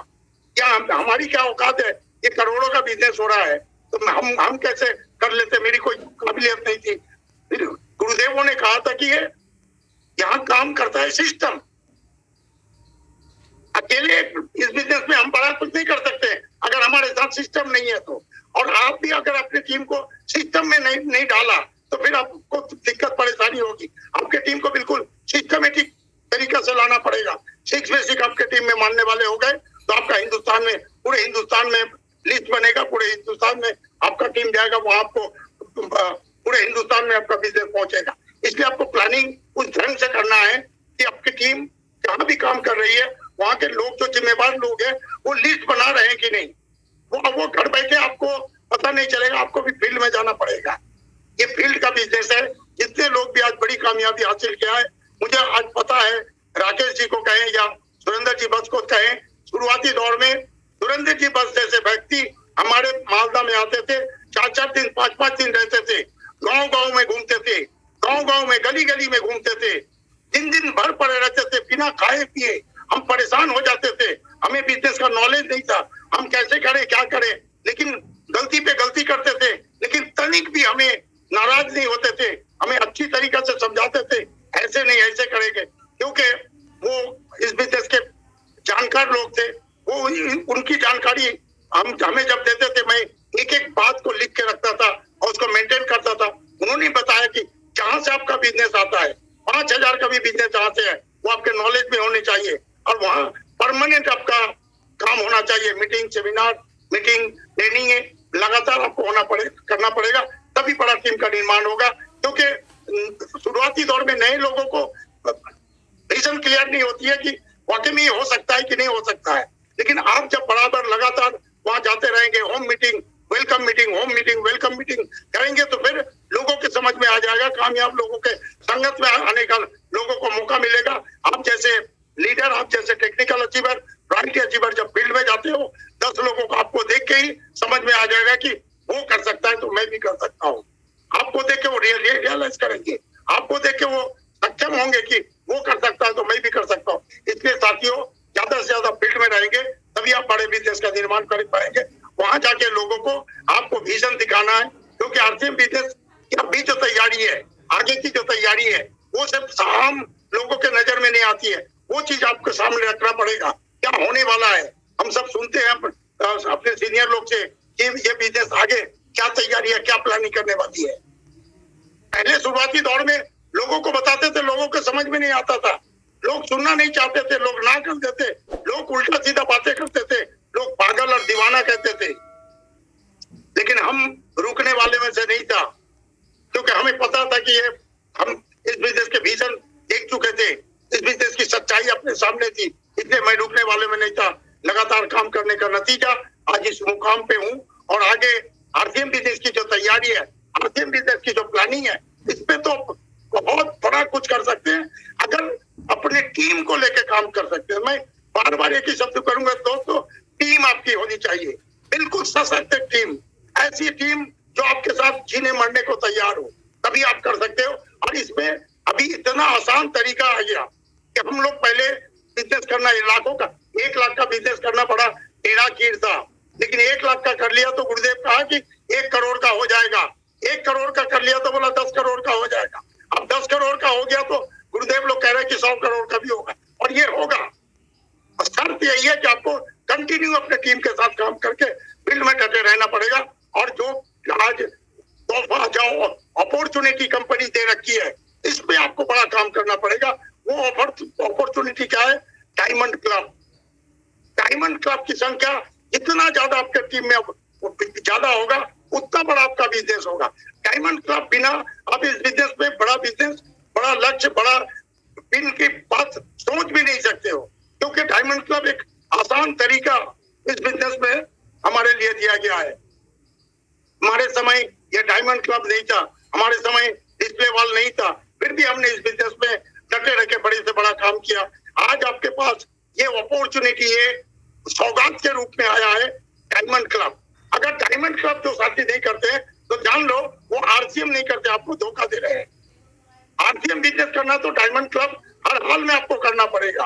क्या हमारी क्या औकात है? ये करोड़ों का बिज़नेस हो रहा है। तो हम हम कैसे कर लेते? मेरी कोई काबिलियत नहीं थी। गुरुदेवों ने कहा था कि ये यहाँ काम करता है सिस्टम अकेले इस बिज़नेस में हम बड़ा कुछ नहीं कर सकते। अगर हमारे साथ सिस्टम नहीं है तो। और आप भी अगर अपनी टीम को सिस्टम में नहीं नहीं डाला तो फिर आपको दिक्कत, परेशानी होगी। आपके टीम को बिल्कुल सिस्टमेटिक तरीका से लाना पड़ेगा। सिक्स बेसिक आपके टीम में मानने वाले हो गए तो आपका हिंदुस्तान में, पूरे हिंदुस्तान में लिस्ट बनेगा, पूरे हिंदुस्तान में आपका टीम जाएगा वो आपको पूरे हिंदुस्तान में आपका बिज़नेस पहुंचेगा। इसलिए आपको प्लानिंग उस ढंग से करना है कि आपकी टीम जहाँ भी काम कर रही है वहाँ के लोग जो जिम्मेवार लोग हैं, वो लिस्ट बना रहे हैं कि नहीं? वो वो घर बैठे आपको पता नहीं चलेगा, आपको भी फ़ील्ड में जाना पड़ेगा। ये फ़ील्ड का बिज़नेस है। जितने लोग भी आज बड़ी कामयाबी हासिल किया है, मुझे आज पता है, राकेश जी को कहें या सुरेंद्र जी बस को कहें, शुरुआती दौर में सुरेंद्र जी बस जैसे व्यक्ति हमारे मालदा में आते थे चार चार दिन पाँच पाँच दिन रहते थे। गाँव गाँव में घूमते थे गाँव गाँव में गली गली में घूमते थे। दिन दिन भर पड़े रहते थे, बिना खाए पिए हम परेशान हो जाते थे। हमें बिज़नेस का नॉलेज नहीं था। हम कैसे करें, क्या करें? लेकिन गलती पे गलती करते थे। लेकिन तनिक भी हमें नाराज़ नहीं होते थे। हमें अच्छी तरीके से समझाते थे। ऐसे नहीं, ऐसे करेंगे। क्योंकि वो इस बिज़नेस के जानकार लोग थे। वो उनकी जानकारी हम, हमें जब देते थे, मैं एक एक बात को लिख के रखता था और उसको मेंटेन करता था। उन्होंने बताया कि जहाँ से आपका बिज़नेस आता है, पाँच हज़ार का भी बिज़नेस जहाँ से है, वो आपके नॉलेज में होने चाहिए। और वहाँ परमानेंट आपका काम होना चाहिए। मीटिंग सेमिनार मीटिंग ट्रेनिंग लगातार आपको होना पड़े, करना पड़ेगा। तभी बड़ा टीम का निर्माण होगा। क्योंकि शुरुआती दौर में नए लोगों को विजन क्लियर नहीं होती है कि वाकई में हो सकता है कि नहीं हो सकता है। लेकिन आप जब बराबर लगातार वहाँ जाते रहेंगे home meeting welcome meeting home meeting welcome meeting करेंगे तो फिर लोगों के समझ में आ जाएगा, कामयाब लोगों के संगत में आने का लोगों को मौका मिलेगा। आप जैसे लीडर, आप जैसे टेक्निकल अचीवर राइट अचीवर जब फ़ील्ड में जाते हो, दस लोगों को आपको देख के ही समझ में आ जाएगा कि वो कर सकता है तो मैं भी कर सकता हूँ। आपको देख के वो रियलाइज़ करेंगे। आपको देख के वो सक्षम होंगे कि वो कर सकता है तो मैं भी कर सकता हूँ। इसलिए साथियों, ज़्यादा से ज़्यादा फ़ील्ड में रहेंगे, तभी आप बड़े बिज़नेस का निर्माण कर पाएँगे। वहाँ जाके लोगों को आपको विजन दिखाना है, क्योंकि आरसीएम बिज़नेस की अभी जो तैयारी है, आगे की जो तैयारी है, वो सिर्फ़ आम लोगों के नज़र में नहीं आती है। वो चीज़ आपके सामने रखना पड़ेगा। क्या होने वाला है? हम सब सुनते हैं अपने सीनियर लोग से कि ये बिज़नेस आगे क्या तैयारी है, क्या प्लानिंग करने वाली है। पहले शुरुआती दौर में लोगों को बताते थे, लोगों को समझ में नहीं आता था। लोग सुनना नहीं चाहते थे, लोग ना करते थे लोग उल्टा सीधा बातें करते थे, लोग पागल और दीवाना कहते थे। लेकिन हम रुकने वाले में से नहीं था, क्योंकि हमें पता था कि ये, हम इस बिज़नेस के भीषण देख चुके थे। इस बिज़नेस की सच्चाई अपने सामने थी। इसलिए मैं रुकने वाले में नहीं था। लगातार काम करने का नतीजा। आज इस मुकाम पे हूँ और आगे आरसीएम बिज़नेस की जो तैयारी है, आरसीएम बिज़नेस की जो प्लानिंग है, इस पे तो बहुत बड़ा कुछ कर सकते हैं। अगर अपने टीम को लेकर काम कर सकते हैं, मैं बार बार एक ही शब्द करूँगा, दोस्तों टीम आपकी होनी चाहिए। बिल्कुल सशक्त टीम ऐसी टीम जो आपके साथ जीने मरने को तैयार हो, तभी आप कर सकते हो। और इसमें अभी इतना आसान तरीका आ गया। कि हम लोग पहले बिज़नेस करना लाखों का, एक लाख का बिज़नेस करना बड़ा टेढ़ा कीर था। लेकिन एक लाख का कर लिया तो गुरुदेव कहा कि एक करोड़ का हो जाएगा। एक करोड़ का कर लिया तो बोला दस करोड़ का हो जाएगा। अब दस करोड़ का हो गया तो गुरुदेव लोग कह रहे हैं कि सौ करोड़ का भी होगा। और ये होगा। शर्त यही है कि आपको कंटिन्यू अपने टीम के साथ काम करके फ़ील्ड में डटे रहना पड़ेगा। और जो आज तोहफा, जो अपॉर्चुनिटी कंपनी दे रखी है इसमें आपको बड़ा काम करना पड़ेगा। वो अपॉर्चुनिटी क्या है? डायमंड क्लब डायमंड क्लब की संख्या जितना ज़्यादा आपके टीम में ज़्यादा होगा, उतना बड़ा आपका बिज़नेस होगा। डायमंड क्लब बिना आप इस बिज़नेस में बड़ा बिज़नेस बड़ा लक्ष्य, बड़ा पिन की बात सोच भी नहीं सकते हो। क्योंकि डायमंड क्लब एक आसान तरीका इस बिज़नेस में हमारे लिए दिया गया है। हमारे समय ये डायमंड क्लब नहीं था, हमारे समय डिस्प्ले वॉल नहीं था, फिर भी हमने इस बिज़नेस में डटे रखे बड़े से बड़ा काम किया। आज आपके पास ये अपॉर्चुनिटी है, सौगात के रूप में आया है डायमंड क्लब अगर डायमंड क्लब जो साथी नहीं करते तो जान लो, वो आरसीएम नहीं करते, आपको धोखा दे रहे हैं। आरसीएम बिज़नेस करना तो डायमंड क्लब हर हाल में आपको करना पड़ेगा।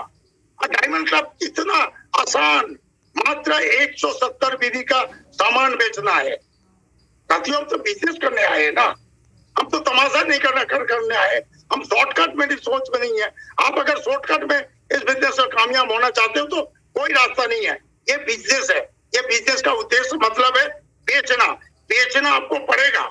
डायमंड क्लब इतना आसान, मात्र 170 विधि का सामान बेचना है। साथियों तो बिज़नेस करने आए हैं ना। हम तो तमाशा नहीं करना, कर करने आए हम शॉर्टकट में सोच में नहीं है। आप अगर शॉर्टकट में इस बिज़नेस में कामयाब होना चाहते हो तो कोई रास्ता नहीं है। ये बिज़नेस है। ये बिज़नेस का उद्देश्य मतलब है बेचना। बेचना आपको पड़ेगा।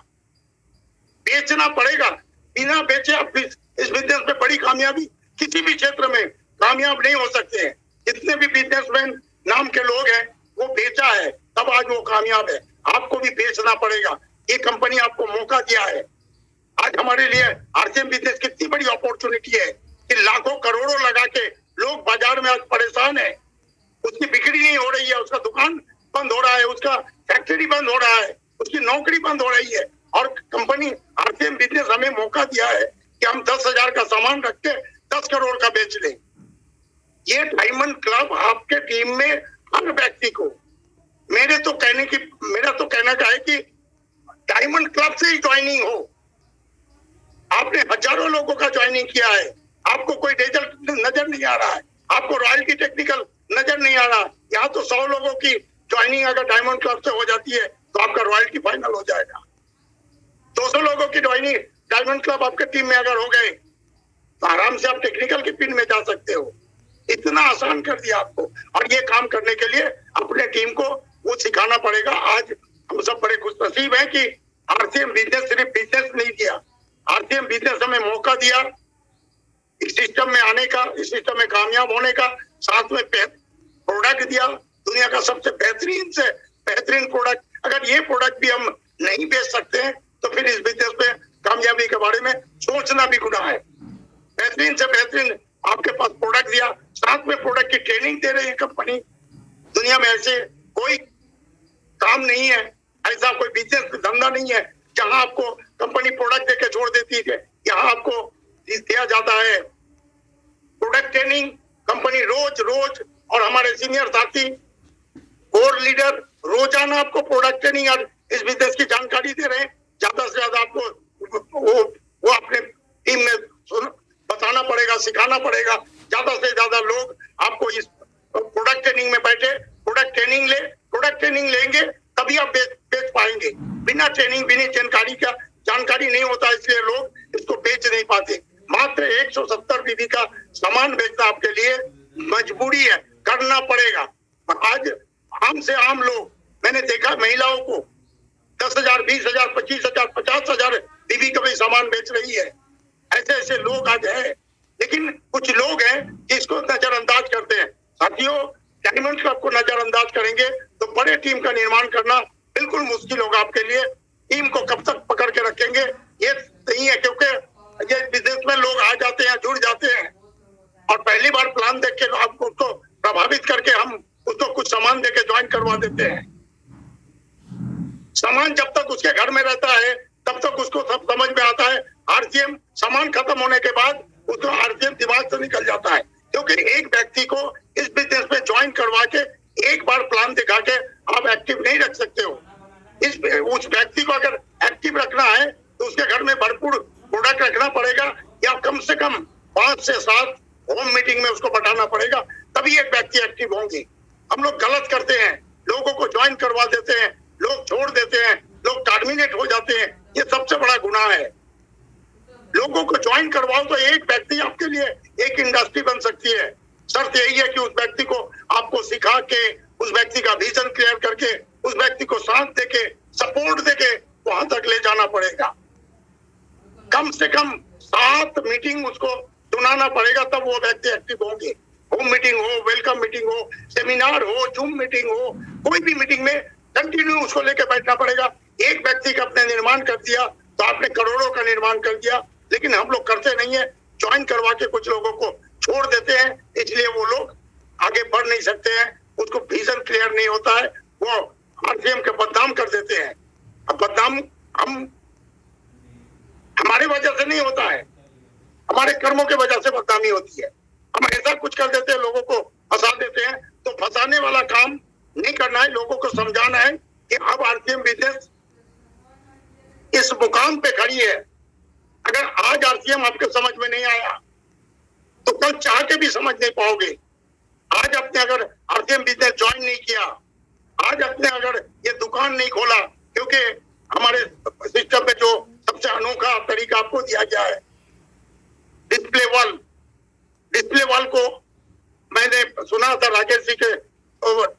बेचना पड़ेगा। बिना बेचे आप इस बिज़नेस में बड़ी कामयाबी किसी भी क्षेत्र में कामयाब नहीं हो सकते हैं। जितने भी बिजनेसमैन नाम के लोग हैं, वो बेचा है, तब आज वो कामयाब है। आपको भी बेचना पड़ेगा। ये कंपनी आपको मौका दिया है। आज हमारे लिए आरसीएम बिज़नेस कितनी बड़ी अपॉर्चुनिटी है कि लाखों करोड़ों लगा के लोग बाज़ार में आज परेशान है। उसकी बिक्री नहीं हो रही है, उसका दुकान बंद हो रहा है, उसका फैक्ट्री बंद हो रहा है, उसकी नौकरी बंद हो रही है। और कंपनी आरसीएम बिज़नेस हमें मौका दिया है कि हम दस हज़ार का सामान रख के दस करोड़ का बेच लें ये डायमंड क्लब आपके टीम में हर व्यक्ति को, मेरे तो कहने की, मेरा तो कहना का है कि डायमंड क्लब से ही ज्वाइनिंग हो। आपने हज़ारों लोगों का ज्वाइनिंग किया है। आपको कोई रिज़ल्ट नज़र नहीं आ रहा है। आपको रॉयल्टी टेक्निकल नज़र नहीं आ रहा। यहाँ तो सौ लोगों की ज्वाइनिंग अगर डायमंड क्लब से हो जाती है तो आपका रॉयल्टी फाइनल हो जाएगा। दो सौ लोगों की ज्वाइनिंग डायमंड क्लब आपके टीम में अगर हो गए तो आराम से आप टेक्निकल की पिन में जा सकते हो। इतना आसान कर दिया आपको। और ये काम करने के लिए अपने टीम को वो सिखाना पड़ेगा। आज हम सब बड़े खुश नसीब है कि आरसीएम बिज़नेस सिर्फ़ बिज़नेस नहीं दिया आरसीएम बिज़नेस हमें मौका दिया इस सिस्टम में आने का, इस सिस्टम में कामयाब होने का, साथ में प्रोडक्ट दिया। दुनिया का सबसे बेहतरीन से बेहतरीन प्रोडक्ट अगर ये प्रोडक्ट भी हम नहीं बेच सकते हैं तो फिर इस बिज़नेस में कामयाबी के बारे में सोचना भी गुना है। बेहतरीन से बेहतरीन आपके पास प्रोडक्ट दिया। साथ में प्रोडक्ट की ट्रेनिंग दे रही है कंपनी दुनिया में ऐसे कोई काम नहीं है, ऐसा कोई बिज़नेस धंधा नहीं है जहाँ आपको कंपनी प्रोडक्ट देके छोड़ देती है, यहाँ आपको दिया जाता है। प्रोडक्ट ट्रेनिंग कंपनी रोज रोज, और हमारे सीनियर साथी कोर लीडर रोज़ाना आपको प्रोडक्ट ट्रेनिंग और इस बिज़नेस की जानकारी दे रहे हैं। ज़्यादा से ज़्यादा आपको वो वो अपने टीम में बताना पड़ेगा, सिखाना पड़ेगा। ज़्यादा से ज़्यादा लोग आपको इस प्रोडक्ट ट्रेनिंग में बैठे। प्रोडक्ट ट्रेनिंग ले प्रोडक्ट ट्रेनिंग लेंगे तभी आप बेच बेच पाएँगे। बिना ट्रेनिंग बिना जानकारी का, जानकारी नहीं होता, इसलिए लोग इसको बेच नहीं पाते। मात्र 170 बीबी का सामान बेचना आपके लिए मजबूरी है, करना पड़ेगा। आज आम से आम लोग, मैंने देखा महिलाओं को, दस हज़ार, बीस हज़ार, पच्चीस हज़ार, पचास हज़ार बीबी का भी सामान बेच रही है। ऐसे ऐसे लोग आज है। लेकिन कुछ लोग हैं जिसको नजरअंदाज करते हैं। साथियों डायमंड को नजरअंदाज करेंगे। तो बड़े टीम का निर्माण करना बिल्कुल मुश्किल होगा आपके लिए। टीम को कब तक पकड़ के रखेंगे, ये नहीं है, क्योंकि ये बिज़नेस में लोग आ जाते हैं, जुड़ जाते हैं। और पहली बार प्लान देख के आपको उसको प्रभावित करके हम उसको कुछ सामान देके ज्वाइन करवा देते हैं। सामान जब तक उसके घर में रहता है, तब तक उसको सब समझ में आता है। आरसीएम सामान खत्म होने के बाद, उसको आरसीएम दिमाग से निकल जाता है। क्योंकि एक व्यक्ति को इस बिज़नेस में ज्वाइन करवा के एक बार प्लान दिखा के आप एक्टिव नहीं रख सकते हो। इस उस व्यक्ति को अगर एक्टिव रखना है तो उसके घर में भरपूर प्रोडक्ट रखना पड़ेगा या कम से कम पाँच से सात होम मीटिंग में उसको बताना पड़ेगा, तभी एक व्यक्ति एक्टिव होंगी। हम लोग गलत करते हैं। लोगों को ज्वाइन करवा देते हैं, लोग छोड़ देते हैं, लोग टर्मिनेट हो जाते हैं। ये सबसे बड़ा गुनाह है। लोगों को ज्वाइन करवाओ तो एक व्यक्ति आपके लिए एक इंडस्ट्री बन सकती है। शर्त यही है कि उस व्यक्ति को आपको सिखा के, उस व्यक्ति का विजन क्लियर करके, उस व्यक्ति को साथ देके सपोर्ट देके वहाँ तक ले जाना पड़ेगा। कम से कम सात मीटिंग उसको सुनाना पड़ेगा, तब वो व्यक्ति एक्टिव होंगे। होम मीटिंग हो वेलकम मीटिंग हो सेमिनार हो जूम मीटिंग हो, कोई भी मीटिंग में कंटिन्यू उसको लेके बैठना पड़ेगा। एक व्यक्ति का अपने निर्माण कर दिया तो आपने करोड़ों का निर्माण कर दिया लेकिन हम लोग करते नहीं है। ज्वाइन करवा के कुछ लोगों को छोड़ देते हैं, इसलिए वो लोग आगे बढ़ नहीं सकते हैं। उसको विजन क्लियर नहीं होता है। वो आरसीएम के बदनाम कर देते हैं। अब बदनाम हम, हमारे वजह से नहीं होता है। हमारे कर्मों के वजह से बदनामी होती है। हम ऐसा कुछ कर देते हैं, लोगों को फंसा देते हैं। तो फंसाने वाला काम नहीं करना है। लोगों को समझाना है कि अब आरसीएम बिज़नेस इस मुकाम पे खड़ी है। अगर आज आरसीएम आपके समझ में नहीं आया तो कल चाह के भी समझ नहीं पाओगे। आज आपने अगर आरसीएम बिज़नेस ज्वाइन नहीं किया, आज आपने अगर ये दुकान नहीं खोला, क्योंकि हमारे सिस्टम में जो सबसे अनोखा तरीका आपको दिया गया है डिस्प्ले वॉल डिस्प्ले वॉल को मैंने सुना था राकेश जी के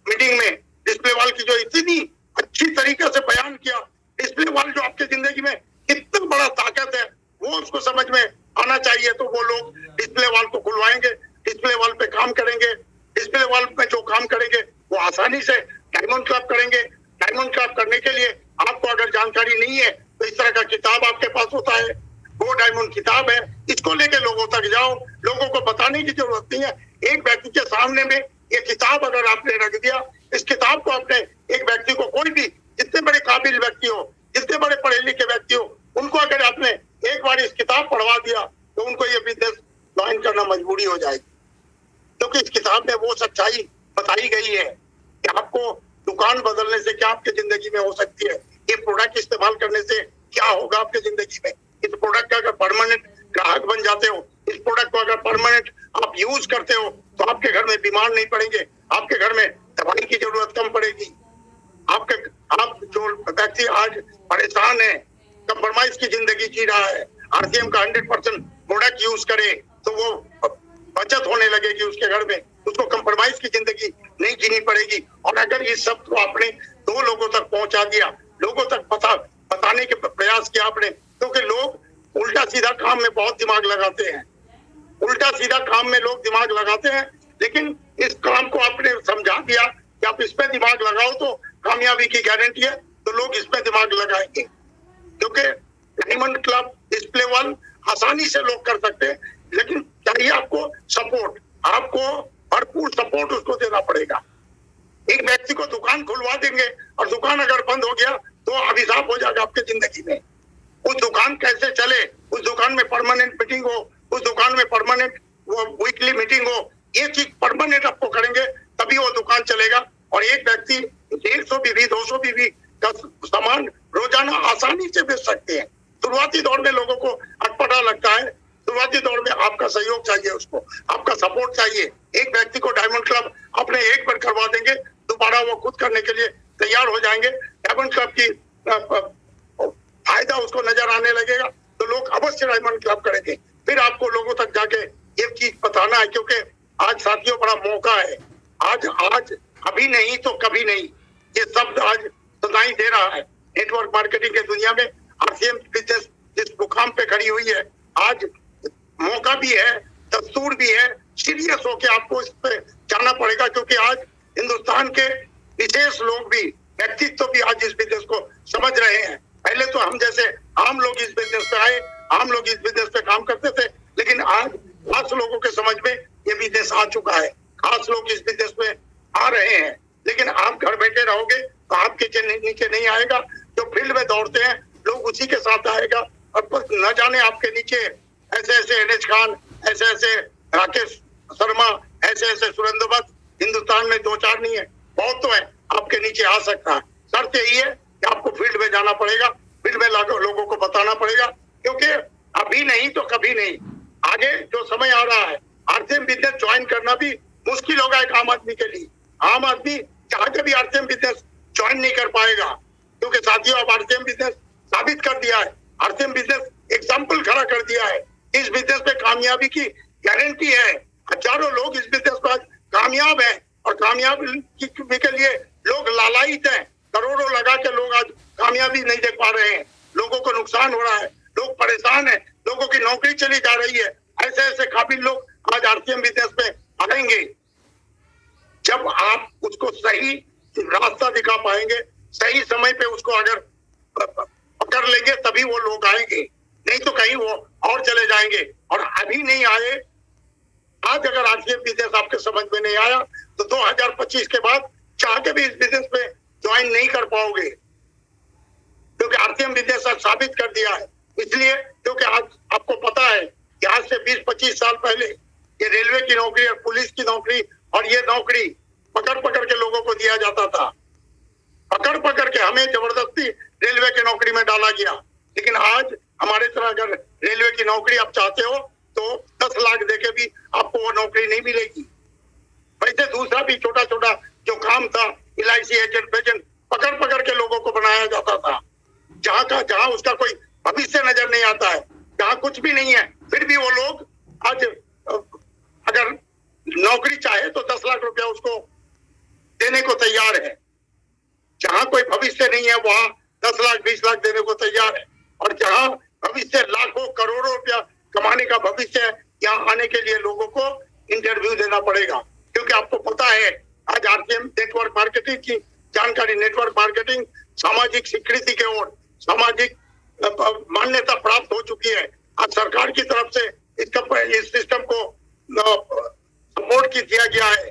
मीटिंग में डिस्प्ले वॉल की जो इतनी अच्छी तरीके से बयान किया। डिस्प्ले वॉल जो आपकी ज़िंदगी में कितना बड़ा ताकत है वो उसको समझ में आना चाहिए तो वो लोग डिस्प्ले वॉल को खुलवाएँगे डिस्प्ले वॉल पे काम करेंगे डिस्प्ले वॉल पे जो काम करेंगे, वो आसानी से डायमंड क्लब करेंगे। डायमंड क्लब करने के लिए आपको अगर जानकारी नहीं है तो इस तरह का किताब आपके पास होता है। वो डायमंड किताब है। इसको लेके लोगों तक जाओ। लोगों को बताने की ज़रूरत नहीं है। एक व्यक्ति के सामने में ये किताब अगर आपने रख दिया, इस किताब को आपने एक व्यक्ति को कोई भी जितने बड़े काबिल व्यक्ति हो, जितने बड़े पढ़े लिखे व्यक्ति हो, उनको अगर आपने एक बार इस किताब पढ़वा दिया तो उनको ये बिज़नेस ज्वाइन करना मजबूरी हो जाएगी। क्योंकि तो इस किताब में वो सच्चाई बताई गई है कि आपको दुकान बदलने से क्या आपकी ज़िंदगी में हो सकती है, ये प्रोडक्ट इस्तेमाल करने से क्या होगा आपकी ज़िंदगी में। इस प्रोडक्ट का अगर परमानेंट ग्राहक बन जाते हो, इस प्रोडक्ट को अगर परमानेंट आप यूज़ करते हो तो आपके घर में बीमार नहीं पड़ेंगे, आपके घर में दवाई की ज़रूरत कम पड़ेगी। आपके, आप जो व्यक्ति आज परेशान है कंप्रोमाइज की ज़िंदगी जी रहा है। आरसीएम का हंड्रेड परसेंट प्रोडक्ट यूज़ करे तो वो बचत होने लगेगी उसके घर में। उसको कंप्रोमाइज की ज़िंदगी नहीं जीनी पड़ेगी। और अगर इस सबको आपने दो लोगों तक पहुँचा दिया, लोगों तक पता, बताने के प्रयास किया आपने क्योंकि तो लोग उल्टा सीधा काम में बहुत दिमाग लगाते हैं। उल्टा सीधा काम में लोग दिमाग लगाते हैं, लेकिन इस काम को आपने समझा दिया कि आप इस पे दिमाग लगाओ तो कामयाबी की गारंटी है तो लोग इस पे दिमाग लगाएँगे। क्योंकि डायमंड क्लब डिस्प्ले वन आसानी से लोग कर सकते हैं, लेकिन चाहिए आपको सपोर्ट आपको भरपूर सपोर्ट उसको देना पड़ेगा। एक व्यक्ति को दुकान खुलवा देंगे और दुकान अगर बंद हो गया तो अभिशाप हो जाएगा आपकी ज़िंदगी में। उस दुकान कैसे चले? उस दुकान में परमानेंट मीटिंग हो, उस दुकान में परमानेंट वीकली मीटिंग हो, ये चीज़ परमानेंट आपको करेंगे, तभी वो दुकान चलेगा। और एक व्यक्ति डेढ़ सौ बीवी दो सौ बीवी का सामान रोज़ाना आसानी से बेच सकते हैं। शुरुआती दौर में लोगों को अटपटा लगता है। शुरुआती दौर में आपका सहयोग चाहिए उसको, आपका सपोर्ट चाहिए। एक व्यक्ति को डायमंड क्लब अपने एक पर करवा देंगे, दोबारा वो खुद करने के लिए तैयार हो जाएँगे। डायमंड क्लब की फ़ायदा उसको नज़र आने लगेगा। तो लोग अवश्य डायमंड क्लब करेंगे। फिर आपको लोगों तक जाके ये चीज़ बताना है, क्योंकि आज साथियों, बड़ा मौका है। आज आज, अभी नहीं तो कभी नहीं। ये शब्द आज सुनाई दे रहा है। नेटवर्क मार्केटिंग के दुनिया में आरसीएम बिज़नेस जिस मुकाम पे खड़ी हुई है, आज मौका भी है, दस्तूर भी है सीरियस होके आपको इस पे जाना पड़ेगा, क्योंकि आज हिंदुस्तान के विशेष लोग भी, व्यक्तित्व तो भी आज इस बिज़नेस को समझ रहे हैं। पहले तो हम जैसे आम लोग इस बिज़नेस पे आए, आम लोग इस बिज़नेस पे काम करते थे, लेकिन आज खास लोगों के समझ में ये बिज़नेस आ चुका है। खास लोग इस बिज़नेस में आ रहे हैं। लेकिन आप घर बैठे रहोगे तो आपके नीचे नहीं आएगा, जो फ़ील्ड में दौड़ते हैं, लोग उसी के साथ आएगा। और न जाने आपके नीचे ऐसे ऐसे एनएच खान ऐसे ऐसे राकेश शर्मा ऐसे ऐसे सुरेंद्र भट्ट, हिंदुस्तान में दो चार नहीं है, बहुत तो है, आपके नीचे आ सकता है। शर्त यही है कि आपको फ़ील्ड में जाना पड़ेगा, फ़ील्ड में लोगों को बताना पड़ेगा, क्योंकि अभी नहीं तो कभी नहीं। आगे जो समय आ रहा है, आरसीएम बिज़नेस ज्वाइन करना भी मुश्किल होगा एक आम आदमी के लिए। आम आदमी चाह के भी आरसीएम बिज़नेस ज्वाइन नहीं कर पाएगा। क्योंकि साथियों, अब आरसीएम बिज़नेस साबित कर दिया है। आरसीएम बिज़नेस एग्ज़ाम्पल खड़ा कर दिया है। इस बिज़नेस में कामयाबी की गारंटी है। हज़ारों लोग इस बिज़नेस में कामयाब है और कामयाब के लिए लोग लालायित हैं। करोड़ों लगा के लोग आज कामयाबी नहीं देख पा रहे हैं। लोगों को नुकसान हो रहा है। लोग परेशान है। लोगों की नौकरी चली जा रही है। ऐसे ऐसे काबिल लोग आज आरसीएम बिज़नेस में आएँगे। जब आप उसको सही रास्ता दिखा पाएँगे, सही समय पे उसको अगर पकड़ लेंगे, तभी वो लोग आएँगे। नहीं तो कहीं वो और चले जाएँगे। और अभी नहीं आए, आज अगर आरसीएम बिज़नेस आपके समझ में नहीं आया तो 2025 के बाद चाह के भी इस बिज़नेस में ज्वाइन नहीं कर पाओगे। क्योंकि आरसीएम बिज़नेस साबित कर दिया है। इसलिए, क्योंकि आज आपको पता है कि आज से 20-25 साल पहले ये रेलवे की नौकरी और पुलिस की नौकरी और ये नौकरी पकड़ पकड़ के लोगों को दिया जाता था। पकड़ पकड़ के हमें ज़बरदस्ती रेलवे की नौकरी में डाला गया। लेकिन आज हमारे तरह अगर रेलवे की नौकरी आप चाहते हो तो दस लाख देके भी आपको वो नौकरी नहीं मिलेगी। वैसे दूसरा भी छोटा छोटा जो काम था, एल एजेंट वेजेंट पकड़ पकड़ के लोगों को बनाया जाता था। जहाँ का, जहाँ उसका कोई भविष्य नज़र नहीं आता है, जहाँ कुछ भी नहीं है, फिर भी वो लोग आज अगर नौकरी चाहे तो दस लाख रुपया उसको देने को तैयार है। जहाँ कोई भविष्य नहीं है, वहाँ दस लाख, बीस लाख देने को तैयार है। और जहाँ भविष्य लाखों, करोड़ों रुपया कमाने का भविष्य है, यहाँ आने के लिए लोगों को इंटरव्यू देना पड़ेगा। क्योंकि आपको पता है, आज आरसीएम नेटवर्क मार्केटिंग की जानकारी नेटवर्क मार्केटिंग सामाजिक स्वीकृति के ओर सामाजिक मान्यता प्राप्त हो चुकी है। आज सरकार की तरफ़ से इसका इस सिस्टम को सपोर्ट की, दिया गया है।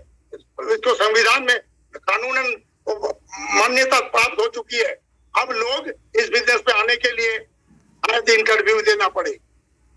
इसको संविधान में कानूनन मान्यता प्राप्त हो चुकी है। अब लोग इस बिज़नेस पे आने के लिए आज इंटरव्यू देना पड़े।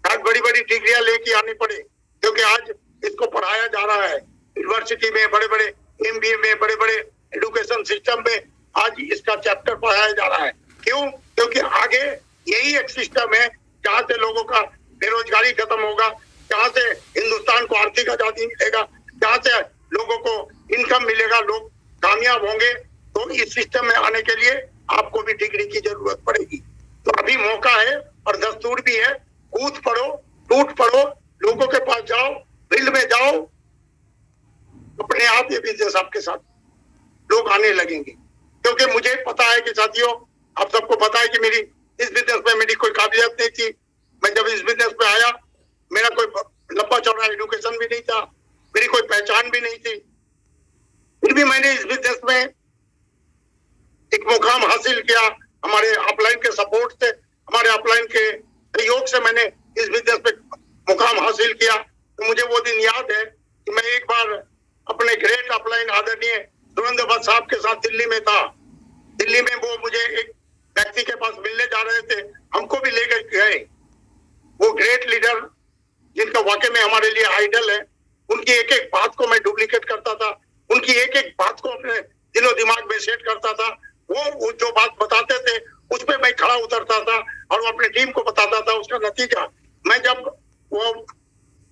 आज बड़ी बड़ी डिग्रियाँ लेके आनी पड़े क्योंकि आज इसको पढ़ाया जा रहा है। यूनिवर्सिटी में बड़े बड़े एम में बड़े बड़े एजुकेशन सिस्टम में आज इसका चैप्टर पढ़ाया जा रहा है। क्यों? क्योंकि आगे यही एक सिस्टम है, जहाँ से लोगों का बेरोजगारी खत्म होगा, जहाँ से हिंदुस्तान को आर्थिक आज़ादी मिलेगा, जहाँ से लोगों को इनकम मिलेगा, लोग कामयाब होंगे तो इस सिस्टम में आने के लिए आपको भी डिग्री की ज़रूरत पड़ेगी। तो अभी मौका है और दस्तूर भी है। कूद पड़ो टूट पड़ो, लोगों के पास जाओ फ़ील्ड में जाओ। अपने आप ये बिज़नेस आपके साथ लोग आने लगेंगे। क्योंकि मुझे पता है कि साथियों, आप सबको पता है कि मेरी इस बिज़नेस में मेरी कोई काबिलियत नहीं थी। मैं जब इस बिज़नेस में आया, मेरा कोई लंबा चौड़ा एजुकेशन भी नहीं था, मेरी कोई पहचान भी नहीं थी। फिर भी मैंने इस बिज़नेस में एक मुकाम हासिल किया। हमारे अपलाइन के सपोर्ट से, हमारे अपलाइन के सहयोग से मैंने इस बिज़नेस में मुकाम हासिल किया। तो मुझे वो दिन याद है कि मैं एक बार अपने ग्रेट अपलाइन आदरणीय सुरेंद्र भट्ट साहब के साथ दिल्ली में था। दिल्ली में वो मुझे एक व्यक्ति के पास मिलने जा रहे थे। हमको भी लेकर गए वो ग्रेट लीडर जिनका वाकई में हमारे लिए आइडल है, उनकी एक एक बात को मैं डुप्लीकेट करता था। उनकी एक एक बात को अपने दिलो दिमाग में सेट करता था। वो जो बात बताते थे उस पर मैं खड़ा उतरता था और वो अपनी टीम को बताता था। उसका नतीजा, मैं जब वो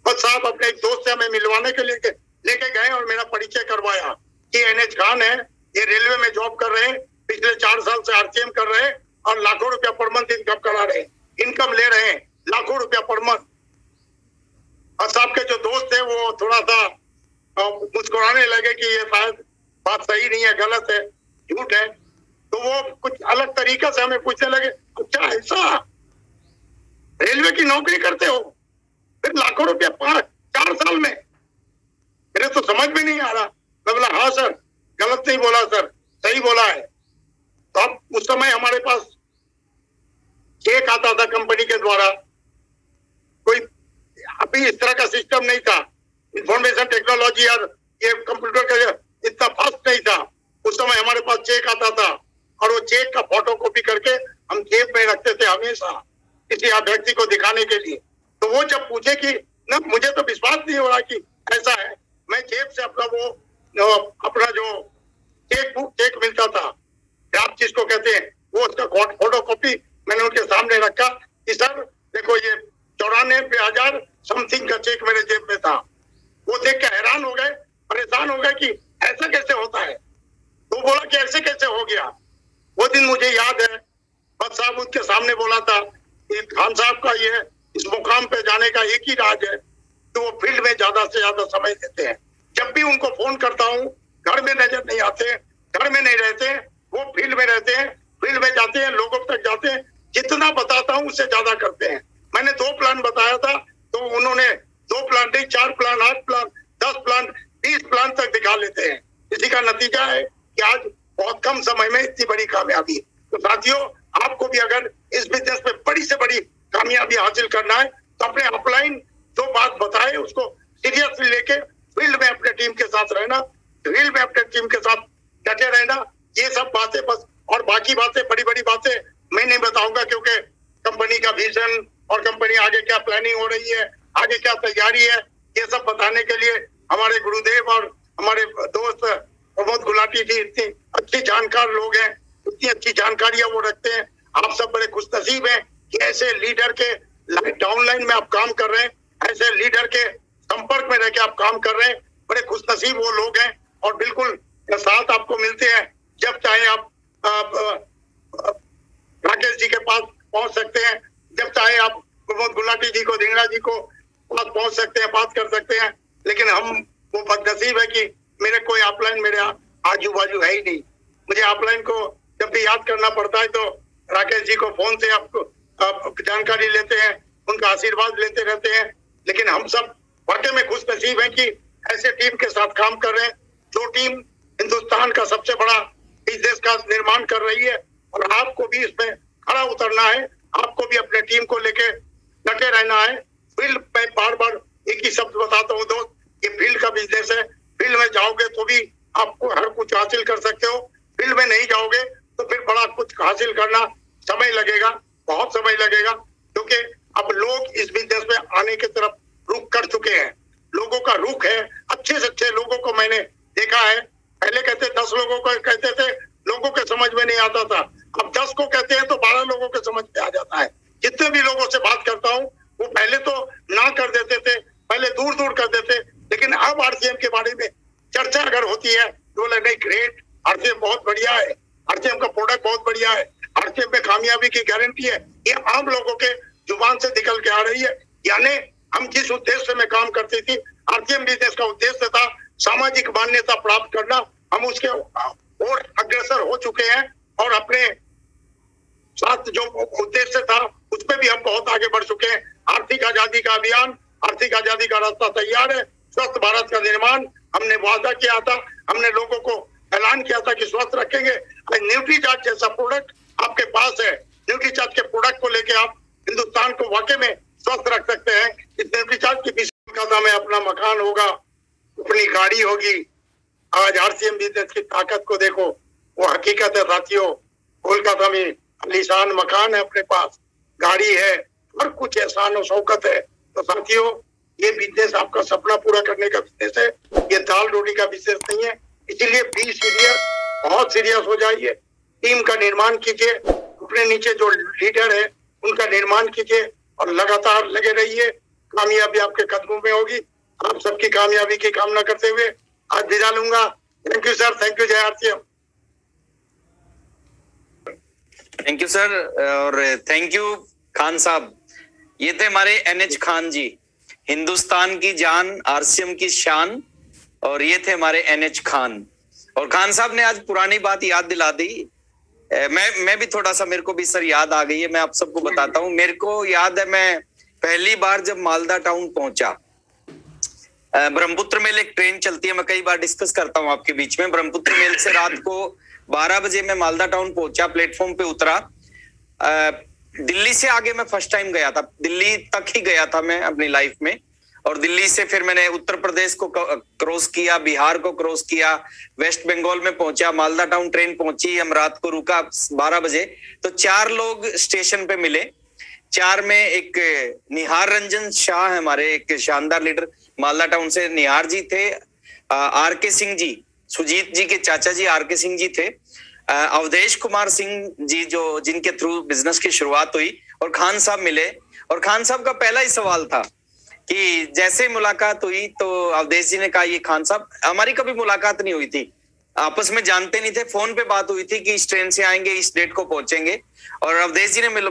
साहब अपने एक दोस्त से हमें मिलवाने के लिए लेके गए और मेरा परिचय करवाया कि एन एच खान है, ये रेलवे में जॉब कर रहे हैं, पिछले चार साल से आरटीएम कर रहे हैं और लाखों रुपया पर मंथ इनकम करा रहे हैं। इनकम ले रहे हैं, लाखों रुपया पर मंथ। और साहब के जो दोस्त थे, वो थोड़ा सा मुस्कुराने लगे कि ये शायद बात सही नहीं है, गलत है, झूठ है। तो वो कुछ अलग तरीका से हमें पूछने लगे अच्छा ऐसा? रेलवे की नौकरी करते हो? फिर लाखों रुपया पाँच, चार साल में? मेरे तो समझ में नहीं आ रहा। मैं बोला हाँ सर, गलत नहीं बोला सर, सही बोला है। तो अब उस समय हमारे पास चेक आता था कंपनी के द्वारा। कोई अभी इस तरह का सिस्टम नहीं था। इंफॉर्मेशन टेक्नोलॉजी और ये कंप्यूटर का इतना फास्ट नहीं था। उस समय हमारे पास चेक आता था और वो चेक का फ़ोटो कॉपी करके हम जेब में रखते थे हमेशा किसी अभ्यर्थी को दिखाने के लिए। तो वो जब पूछे कि, ना, मुझे तो विश्वास नहीं हो रहा कि ऐसा है। मैं जेब से अपना वो अपना जो चेक बुक चेक मिलता था। आप जिसको कहते हैं, वो उसका फ़ोटो कॉपी मैंने उनके सामने रखा कि, सर, देखो ये चौरानवे हज़ार समथिंग का चेक मेरे जेब में था। वो देख के हैरान हो गए, परेशान हो गए कि ऐसा कैसे होता है? तो बोला कि ऐसे कैसे हो गया? वो दिन मुझे याद है। बस साहब उसके सामने बोला था कि खान साहब का ये इस मुकाम पे जाने का एक ही राज है कि वो फ़ील्ड में ज़्यादा से ज़्यादा समय देते हैं। जब भी उनको फ़ोन करता हूँ, घर में नज़र नहीं आते, घर में नहीं रहते, वो फ़ील्ड में रहते हैं, फ़ील्ड में जाते हैं, लोगों तक जाते हैं, जितना बताता हूँ, उससे ज़्यादा करते हैं। मैंने दो प्लान बताया था तो उन्होंने दो प्लांट नहीं चार प्लान आठ प्लांट दस प्लांट बीस प्लांट तक दिखा लेते हैं। इसी का नतीजा है कि आज बहुत कम समय में इतनी बड़ी कामयाबी तो साथियों, आपको भी अगर इस बिज़नेस में बड़ी से बड़ी कामयाबी हासिल करना है तो अपने अपलाइन जो बात बताए, उसको सीरियसली लेके फ़ील्ड में अपने टीम के साथ रहना फ़ील्ड में अपने टीम के साथ डटे रहना, ये सब बातें बस। और बाकी बातें बड़ी बड़ी बातें मैं नहीं बताऊँगा, क्योंकि कंपनी का विजन और कंपनी आगे क्या प्लानिंग हो रही है आगे क्या तैयारी है ये सब बताने के लिए हमारे गुरुदेव और हमारे दोस्त प्रमोद गुलाटी जी इतनी अच्छी जानकार लोग हैं इतनी अच्छी जानकारियाँ वो रखते हैं। आप सब बड़े खुश नसीब हैं कि ऐसे लीडर के डाउनलाइन में आप काम कर रहे हैं ऐसे लीडर के संपर्क में रह के आप काम कर रहे हैं। बड़े खुश नसीब वो लोग हैं और बिल्कुल साथ आपको मिलते हैं जब चाहे आप, आप राकेश जी के पास पहुँच सकते हैं जब चाहे आप प्रमोद गुलाटी जी को धिंगरा जी को पास पहुँच सकते हैं, बात कर सकते हैं, लेकिन हम, वो बदनसीब है कि मेरे कोई ऑफलाइन मेरे आजू बाजू है ही नहीं। मुझे ऑफलाइन को जब भी याद करना पड़ता है तो राकेश जी को फ़ोन से आपको आप जानकारी लेते हैं, उनका आशीर्वाद लेते रहते हैं, लेकिन हम सब वाकई में खुश नसीब है कि ऐसे टीम के साथ काम कर रहे हैं, जो टीम हिंदुस्तान का सबसे बड़ा इस देश का निर्माण कर रही है, और आपको भी इसमें खड़ा उतरना है, आपको भी अपने टीम को लेके डटे रहना है फ़ील्ड में बार बार एक ही शब्द बताता हूँ दोस्त ये फ़ील्ड का बिज़नेस है। फ़ील्ड में जाओगे तो भी आपको हर कुछ हासिल कर सकते हो। फ़ील्ड में नहीं जाओगे तो फिर बड़ा कुछ हासिल करना समय लगेगा, बहुत समय लगेगा, क्योंकि अब लोग इस बिज़नेस में आने की तरफ़ रुख कर चुके हैं। लोगों का रुख है, अच्छे से अच्छे लोगों को मैंने देखा है। पहले कहते दस लोगों को कहते थे, लोगों के समझ में नहीं आता था। अब दस को कहते हैं तो बारह लोगों के समझ में आ जाता है। जितने भी लोगों से बात करता हूँ वो पहले तो ना कर देते थे, पहले दूर दूर कर देते, लेकिन अब आरसीएम के बारे में चर्चा अगर होती है तो बोले नहीं ग्रेट आरसीएम बहुत बढ़िया है, आरसीएम का प्रोडक्ट बहुत बढ़िया है, आरसीएम में कामयाबी की गारंटी है, ये आम लोगों के ज़ुबान से निकल के आ रही है। यानी हम जिस उद्देश्य में काम करती थी, आरसीएम बिज़नेस का उद्देश्य था सामाजिक मान्यता प्राप्त करना, हम उसके और अग्रसर हो चुके हैं और अपने साथ जो उद्देश्य था उस पर भी हम बहुत आगे बढ़ चुके हैं। आर्थिक आज़ादी का अभियान, आर्थिक आज़ादी का रास्ता तैयार है, स्वस्थ भारत का निर्माण हमने वादा किया था, हमने लोगों को ऐलान किया था कि स्वस्थ रखेंगे। न्यूट्री चार्ज जैसा प्रोडक्ट आपके पास है। न्यूट्री चार्ज के प्रोडक्ट को लेके आप हिंदुस्तान को वाकई में स्वस्थ रख सकते हैं। इस न्यूट्री चार्ज की कोलकाता में अपना मकान होगा, अपनी गाड़ी होगी। आज आरसीएम बिज़नेस की ताकत को देखो, वो हकीकत है साथियों। कोलकाता में अलीशान मकान है अपने पास, गाड़ी है। हर कुछ एहसान और शौकत है। तो साथियों, ये बिज़नेस आपका सपना पूरा करने का बिज़नेस है। ये दाल रोटी का बिज़नेस नहीं है। इसीलिए बी सीरियस बहुत सीरियस हो जाइए। टीम का निर्माण कीजिए। अपने नीचे जो लीडर है, उनका निर्माण कीजिए और लगातार लगे रहिए। कामयाबी आपके कदमों में होगी। आप सबकी कामयाबी की कामना करते हुए आज विदा लूँगा। Thank you sir thank you जय आरती थैंक यू सर और थैंक यू खान साहब। ये थे हमारे एन एच खान जी। हिंदुस्तान की जान आरसीएम की शान और ये थे हमारे एनएच खान और खान साहब ने आज पुरानी बात याद दिला दी। मैं मैं भी थोड़ा सा मेरे को भी सर याद आ गई है मैं आप सबको बताता हूँ। मेरे को याद है मैं पहली बार जब मालदा टाउन पहुँचा ब्रह्मपुत्र मेल एक ट्रेन चलती है मैं कई बार डिस्कस करता हूँ आपके बीच में। ब्रह्मपुत्र मेल से रात को 12 बजे मैं मालदा टाउन पहुँचा प्लेटफॉर्म पे उतरा। दिल्ली से आगे मैं फ़र्स्ट टाइम गया था। दिल्ली तक ही गया था मैं अपनी लाइफ में। और दिल्ली से फिर मैंने उत्तर प्रदेश को क्रॉस किया, बिहार को क्रॉस किया वेस्ट बंगाल में पहुँचा, मालदा टाउन ट्रेन पहुँची, हम रात को रुका 12 बजे। तो चार लोग स्टेशन पे मिले। चार में एक निहार रंजन शाह हमारे, एक शानदार लीडर मालदा टाउन से निहार जी थे। आर के सिंह जी, सुजीत जी के चाचा जी आर के सिंह जी थे। अवधेश कुमार सिंह जी जो जिनके थ्रू बिज़नेस की शुरुआत हुई और खान साहब मिले। और खान साहब का पहला ही सवाल था कि जैसे मुलाकात हुई तो अवधेश जी ने कहा ये खान साहब हमारी कभी मुलाकात नहीं हुई थी। आपस में जानते नहीं थे। फ़ोन पे बात हुई थी कि इस ट्रेन से आएँगे इस डेट को पहुँचेंगे। और अवधेश जी ने मिल,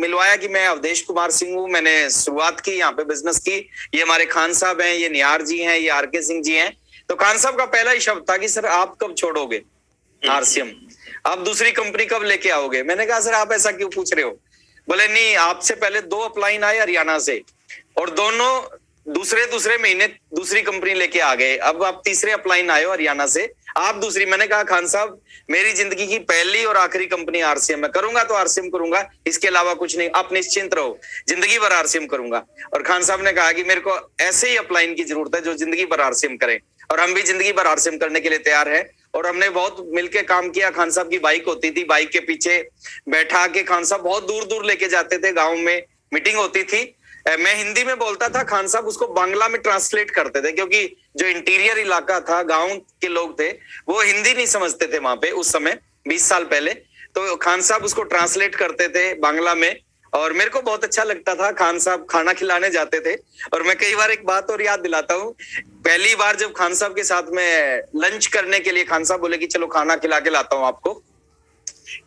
मिलवाया कि मैं अवधेश कुमार सिंह हूँ मैंने शुरुआत की यहाँ पे बिज़नेस की। ये हमारे खान साहब हैं ये निहार जी हैं ये आर के सिंह जी हैं। तो खान साहब का पहला ही शब्द था कि सर आप कब छोड़ोगे? आरसीएम। आप दूसरी कंपनी कब लेके आओगे? मैंने कहा, सर, आप ऐसा क्यों पूछ रहे हो? बोले, नहीं, आपसे पहले दो अपलाइन आए हरियाणा से और दोनों दूसरे दूसरे महीने दूसरी कंपनी लेके आ गए। अब आप तीसरे अपलाइन आए हो हरियाणा से, आप दूसरी मैंने कहा, खान साहब, मेरी ज़िंदगी की पहली और आखिरी कंपनी आरसीएम है। करूँगा तो आरसीएम करूँगा, इसके अलावा कुछ नहीं। आप निश्चिंत रहो, ज़िंदगी भर आरसीएम करूँगा। और खान साहब ने कहा कि मेरे को ऐसे ही अपलाइन की ज़रूरत है जो ज़िंदगी भर आरसीएम करें और हम भी ज़िंदगी भर आरसीएम करने के लिए तैयार है। और हमने बहुत मिलके काम किया। खान साहब की बाइक होती थी, बाइक के पीछे बैठा के खान साहब बहुत दूर दूर लेके जाते थे गाँव में, मीटिंग होती थी। मैं हिंदी में बोलता था, खान साहब उसको बांग्ला में ट्रांसलेट करते थे, क्योंकि जो इंटीरियर इलाका था, गाँव के लोग थे, वो हिंदी नहीं समझते थे वहाँ पे उस समय, बीस साल पहले। तो खान साहब उसको ट्रांसलेट करते थे बांग्ला में और मेरे को बहुत अच्छा लगता था, खान साहब खाना खिलाने जाते थे। और मैं कई बार एक बात और याद दिलाता हूँ, पहली बार जब खान साहब के साथ में लंच करने के लिए, खान साहब बोले कि चलो खाना खिला के लाता हूँ आपको।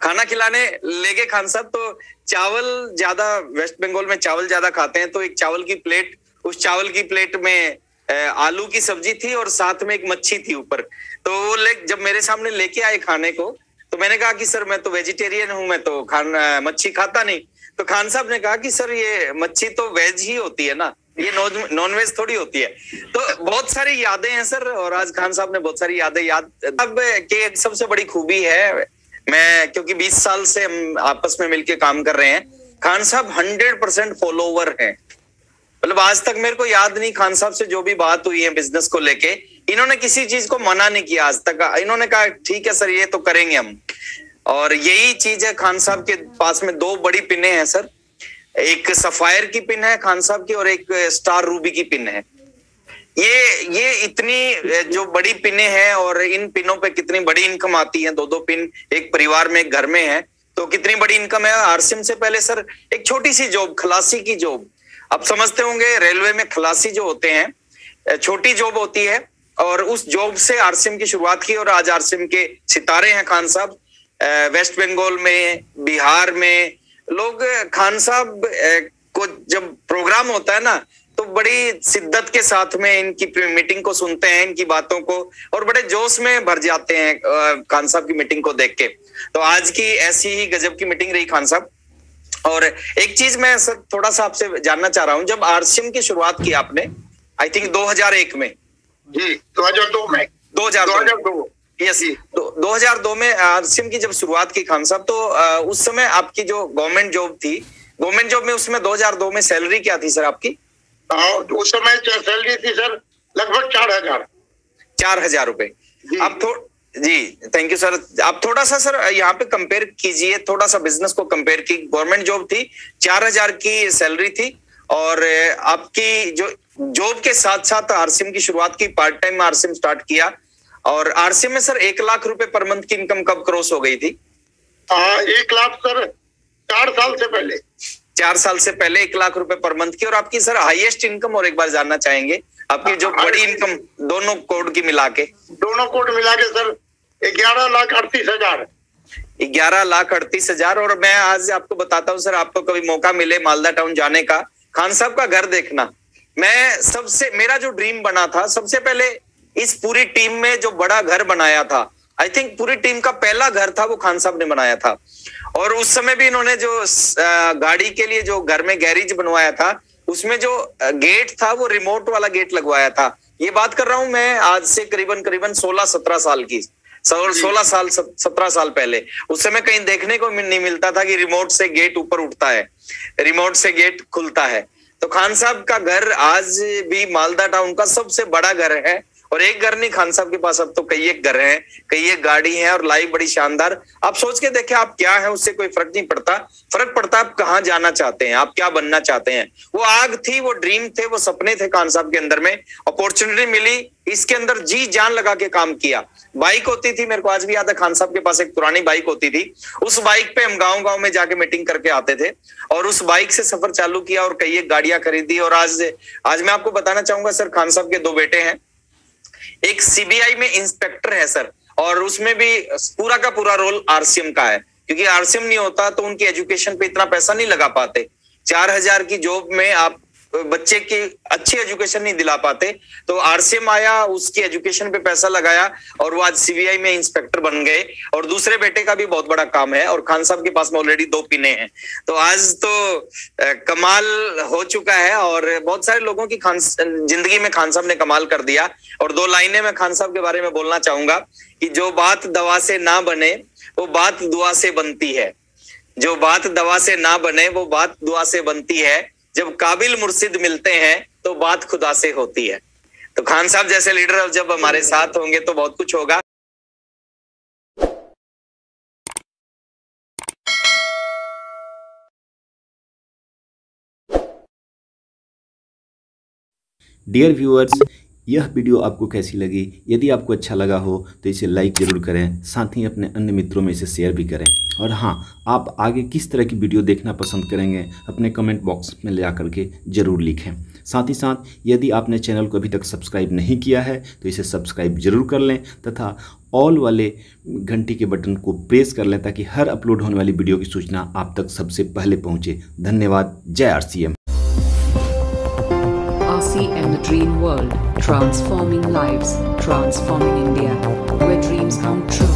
खाना खिलाने ले गए खान साहब तो चावल ज़्यादा, वेस्ट बंगाल में चावल ज़्यादा खाते हैं तो एक चावल की प्लेट, उस चावल की प्लेट में आलू की सब्ज़ी थी और साथ में एक मच्छी थी ऊपर। तो वो ले, जब मेरे सामने लेके आए खाने को तो मैंने कहा कि, सर, मैं तो वेजिटेरियन हूँ, मैं तो खाना मच्छी खाता नहीं। तो खान साहब ने कहा कि, सर, ये मच्छी तो वेज ही होती है ना? ये नॉन वेज थोड़ी होती है। तो बहुत सारी यादें हैं, सर, और आज खान साहब ने बहुत सारी यादें याद अब के सबसे बड़ी खूबी है, मैं, क्योंकि 20 साल से हम आपस में मिलके काम कर रहे हैं, खान साहब 100 परसेंट फॉलोवर हैं। मतलब आज तक मेरे को याद नहीं खान साहब से जो भी बात हुई है बिज़नेस को लेके। इन्होंने किसी चीज़ को मना नहीं किया आज तक। इन्होंने कहा, ठीक है, सर, ये तो करेंगे हम। और यही चीज़ है खान साहब के पास में। दो बड़ी पिने हैं, सर। एक सफायर की पिन है खान साहब की और एक स्टार रूबी की पिन है। ये ये इतनी जो बड़ी पिने हैं और इन पिनों पे कितनी बड़ी इनकम आती है दो दो पिन एक परिवार में, एक घर में है तो कितनी बड़ी इनकम है? आरसीएम से पहले, सर, एक छोटी सी जॉब, खलासी की जॉब। आप समझते होंगे, रेलवे में खलासी जो होते हैं छोटी जॉब होती है और उस जॉब से आरसीएम की शुरुआत की और आज आरसीएम के सितारे हैं खान साहब। वेस्ट बंगाल में बिहार में लोग खान साहब को जब प्रोग्राम होता है ना तो बड़ी शिद्दत के साथ में इनकी मीटिंग को सुनते हैं इनकी बातों को और बड़े जोश में भर जाते हैं खान साहब की मीटिंग को देख के। तो आज की ऐसी ही गजब की मीटिंग रही खान साहब। और एक चीज़ मैं सर थोड़ा सा आपसे जानना चाह रहा हूँ जब आरसीएम की शुरुआत की आपने आई थिंक 2001 में। जी 2002 में। 2002 2002 यस तो 2002 में आरसीएम की जब शुरुआत की खान साहब तो उस समय आपकी जो गवर्नमेंट जॉब थी गवर्नमेंट जॉब में उसमें 2002 में सैलरी क्या थी सर आपकी? उस समय सैलरी थी सर लगभग चार हज़ार। चार हज़ार रुपए। आप थो जी थैंक यू सर आप थोड़ा सा सर यहाँ पे कंपेयर कीजिए थोड़ा सा बिज़नेस को कंपेयर की। गवर्नमेंट जॉब थी चार हज़ार की सैलरी थी और आपकी जो जॉब के साथ साथ आरसीएम की शुरुआत की पार्ट टाइम आरसीएम स्टार्ट किया और आरसीएम में सर एक लाख रुपए पर मंथ की इनकम कब क्रॉस हो गई थी? हाँ, एक लाख सर चार साल से पहले। चार साल से पहले एक लाख रुपए पर मंथ की। और आपकी सर हाईएस्ट इनकम और एक बार जानना चाहेंगे आपकी जो बड़ी इनकम दोनों कोड की मिला के। दोनों कोड मिला के सर ग्यारह लाख अड़तीस हज़ार। ग्यारह लाख अड़तीस हज़ार। और मैं आज आपको बताता हूँ सर आपको कभी मौका मिले मालदा टाउन जाने का खान साहब का घर देखना। मैं सबसे मेरा जो ड्रीम बना था सबसे पहले इस पूरी टीम में जो बड़ा घर बनाया था आई थिंक पूरी टीम का पहला घर था वो खान साहब ने बनाया था। और उस समय भी इन्होंने जो गाड़ी के लिए जो घर में गैरेज बनवाया था उसमें जो गेट था वो रिमोट वाला गेट लगवाया था। ये बात कर रहा हूँ मैं आज से करीबन करीबन 16-17 साल की। सोलह साल सत्रह साल पहले। उस समय कहीं देखने को नहीं मिलता था कि रिमोट से गेट ऊपर उठता है। रिमोट से गेट खुलता है। तो खान साहब का घर आज भी मालदा टाउन का सबसे बड़ा घर है। और एक घर नहीं, खान साहब के पास अब तो कई एक घर हैं, कई एक गाड़ी है और लाइफ बड़ी शानदार। आप सोच के देखें, आप क्या है, उससे कोई फ़र्क नहीं पड़ता। फ़र्क पड़ता आप कहाँ जाना चाहते हैं, आप क्या बनना चाहते हैं। वो आग थी, वो ड्रीम थे, वो सपने थे खान साहब के अंदर में। अपॉर्चुनिटी मिली, इसके अंदर जी जान लगा के काम किया। बाइक होती थी, मेरे को आज भी याद है, खान साहब के पास एक पुरानी बाइक होती थी। उस बाइक पे हम गाँव गाँव में जाके मीटिंग करके आते थे और उस बाइक से सफ़र चालू किया और कई एक गाड़ियाँ खरीदी। और आज आज मैं आपको बताना चाहूँगा, सर, खान साहब के दो बेटे हैं। एक सीबीआई में इंस्पेक्टर है सर और उसमें भी पूरा का पूरा रोल आरसीएम का है. क्योंकि आरसीएम नहीं होता तो उनकी एजुकेशन पे इतना पैसा नहीं लगा पाते. चार हज़ार की जॉब में आप बच्चे की अच्छी एजुकेशन नहीं दिला पाते तो आरसीएम आया, उसकी एजुकेशन पे पैसा लगाया और वो आज सीबीआई में इंस्पेक्टर बन गए। और दूसरे बेटे का भी बहुत बड़ा काम है और खान साहब के पास में ऑलरेडी दो पिने हैं। तो आज तो कमाल हो चुका है और बहुत सारे लोगों की खान, ज़िंदगी में खान साहब ने कमाल कर दिया। और दो लाइनें मैं खान साहब के बारे में बोलना चाहूँगा कि जो बात दवा से ना बने, वो बात दुआ से बनती है। जो बात दवा से ना बने, वो बात दुआ से बनती है। जब काबिल मुर्शिद मिलते हैं तो बात खुदा से होती है। तो खान साहब जैसे लीडर जब हमारे साथ होंगे तो बहुत कुछ होगा। डियर व्यूअर्स यह वीडियो आपको कैसी लगी? यदि आपको अच्छा लगा हो तो इसे लाइक ज़रूर करें, साथ ही अपने अन्य मित्रों में इसे शेयर भी करें। और हाँ आप आगे किस तरह की वीडियो देखना पसंद करेंगे, अपने कमेंट बॉक्स में ले आकर के ज़रूर लिखें। साथ ही साथ, यदि आपने चैनल को अभी तक सब्सक्राइब नहीं किया है तो इसे सब्सक्राइब ज़रूर कर लें, तथा ऑल वाले घंटी के बटन को प्रेस कर लें, ताकि हर अपलोड होने वाली वीडियो की सूचना आप तक सबसे पहले पहुँचे। धन्यवाद। जय RCM Dream World, transforming lives, transforming India, where dreams come true.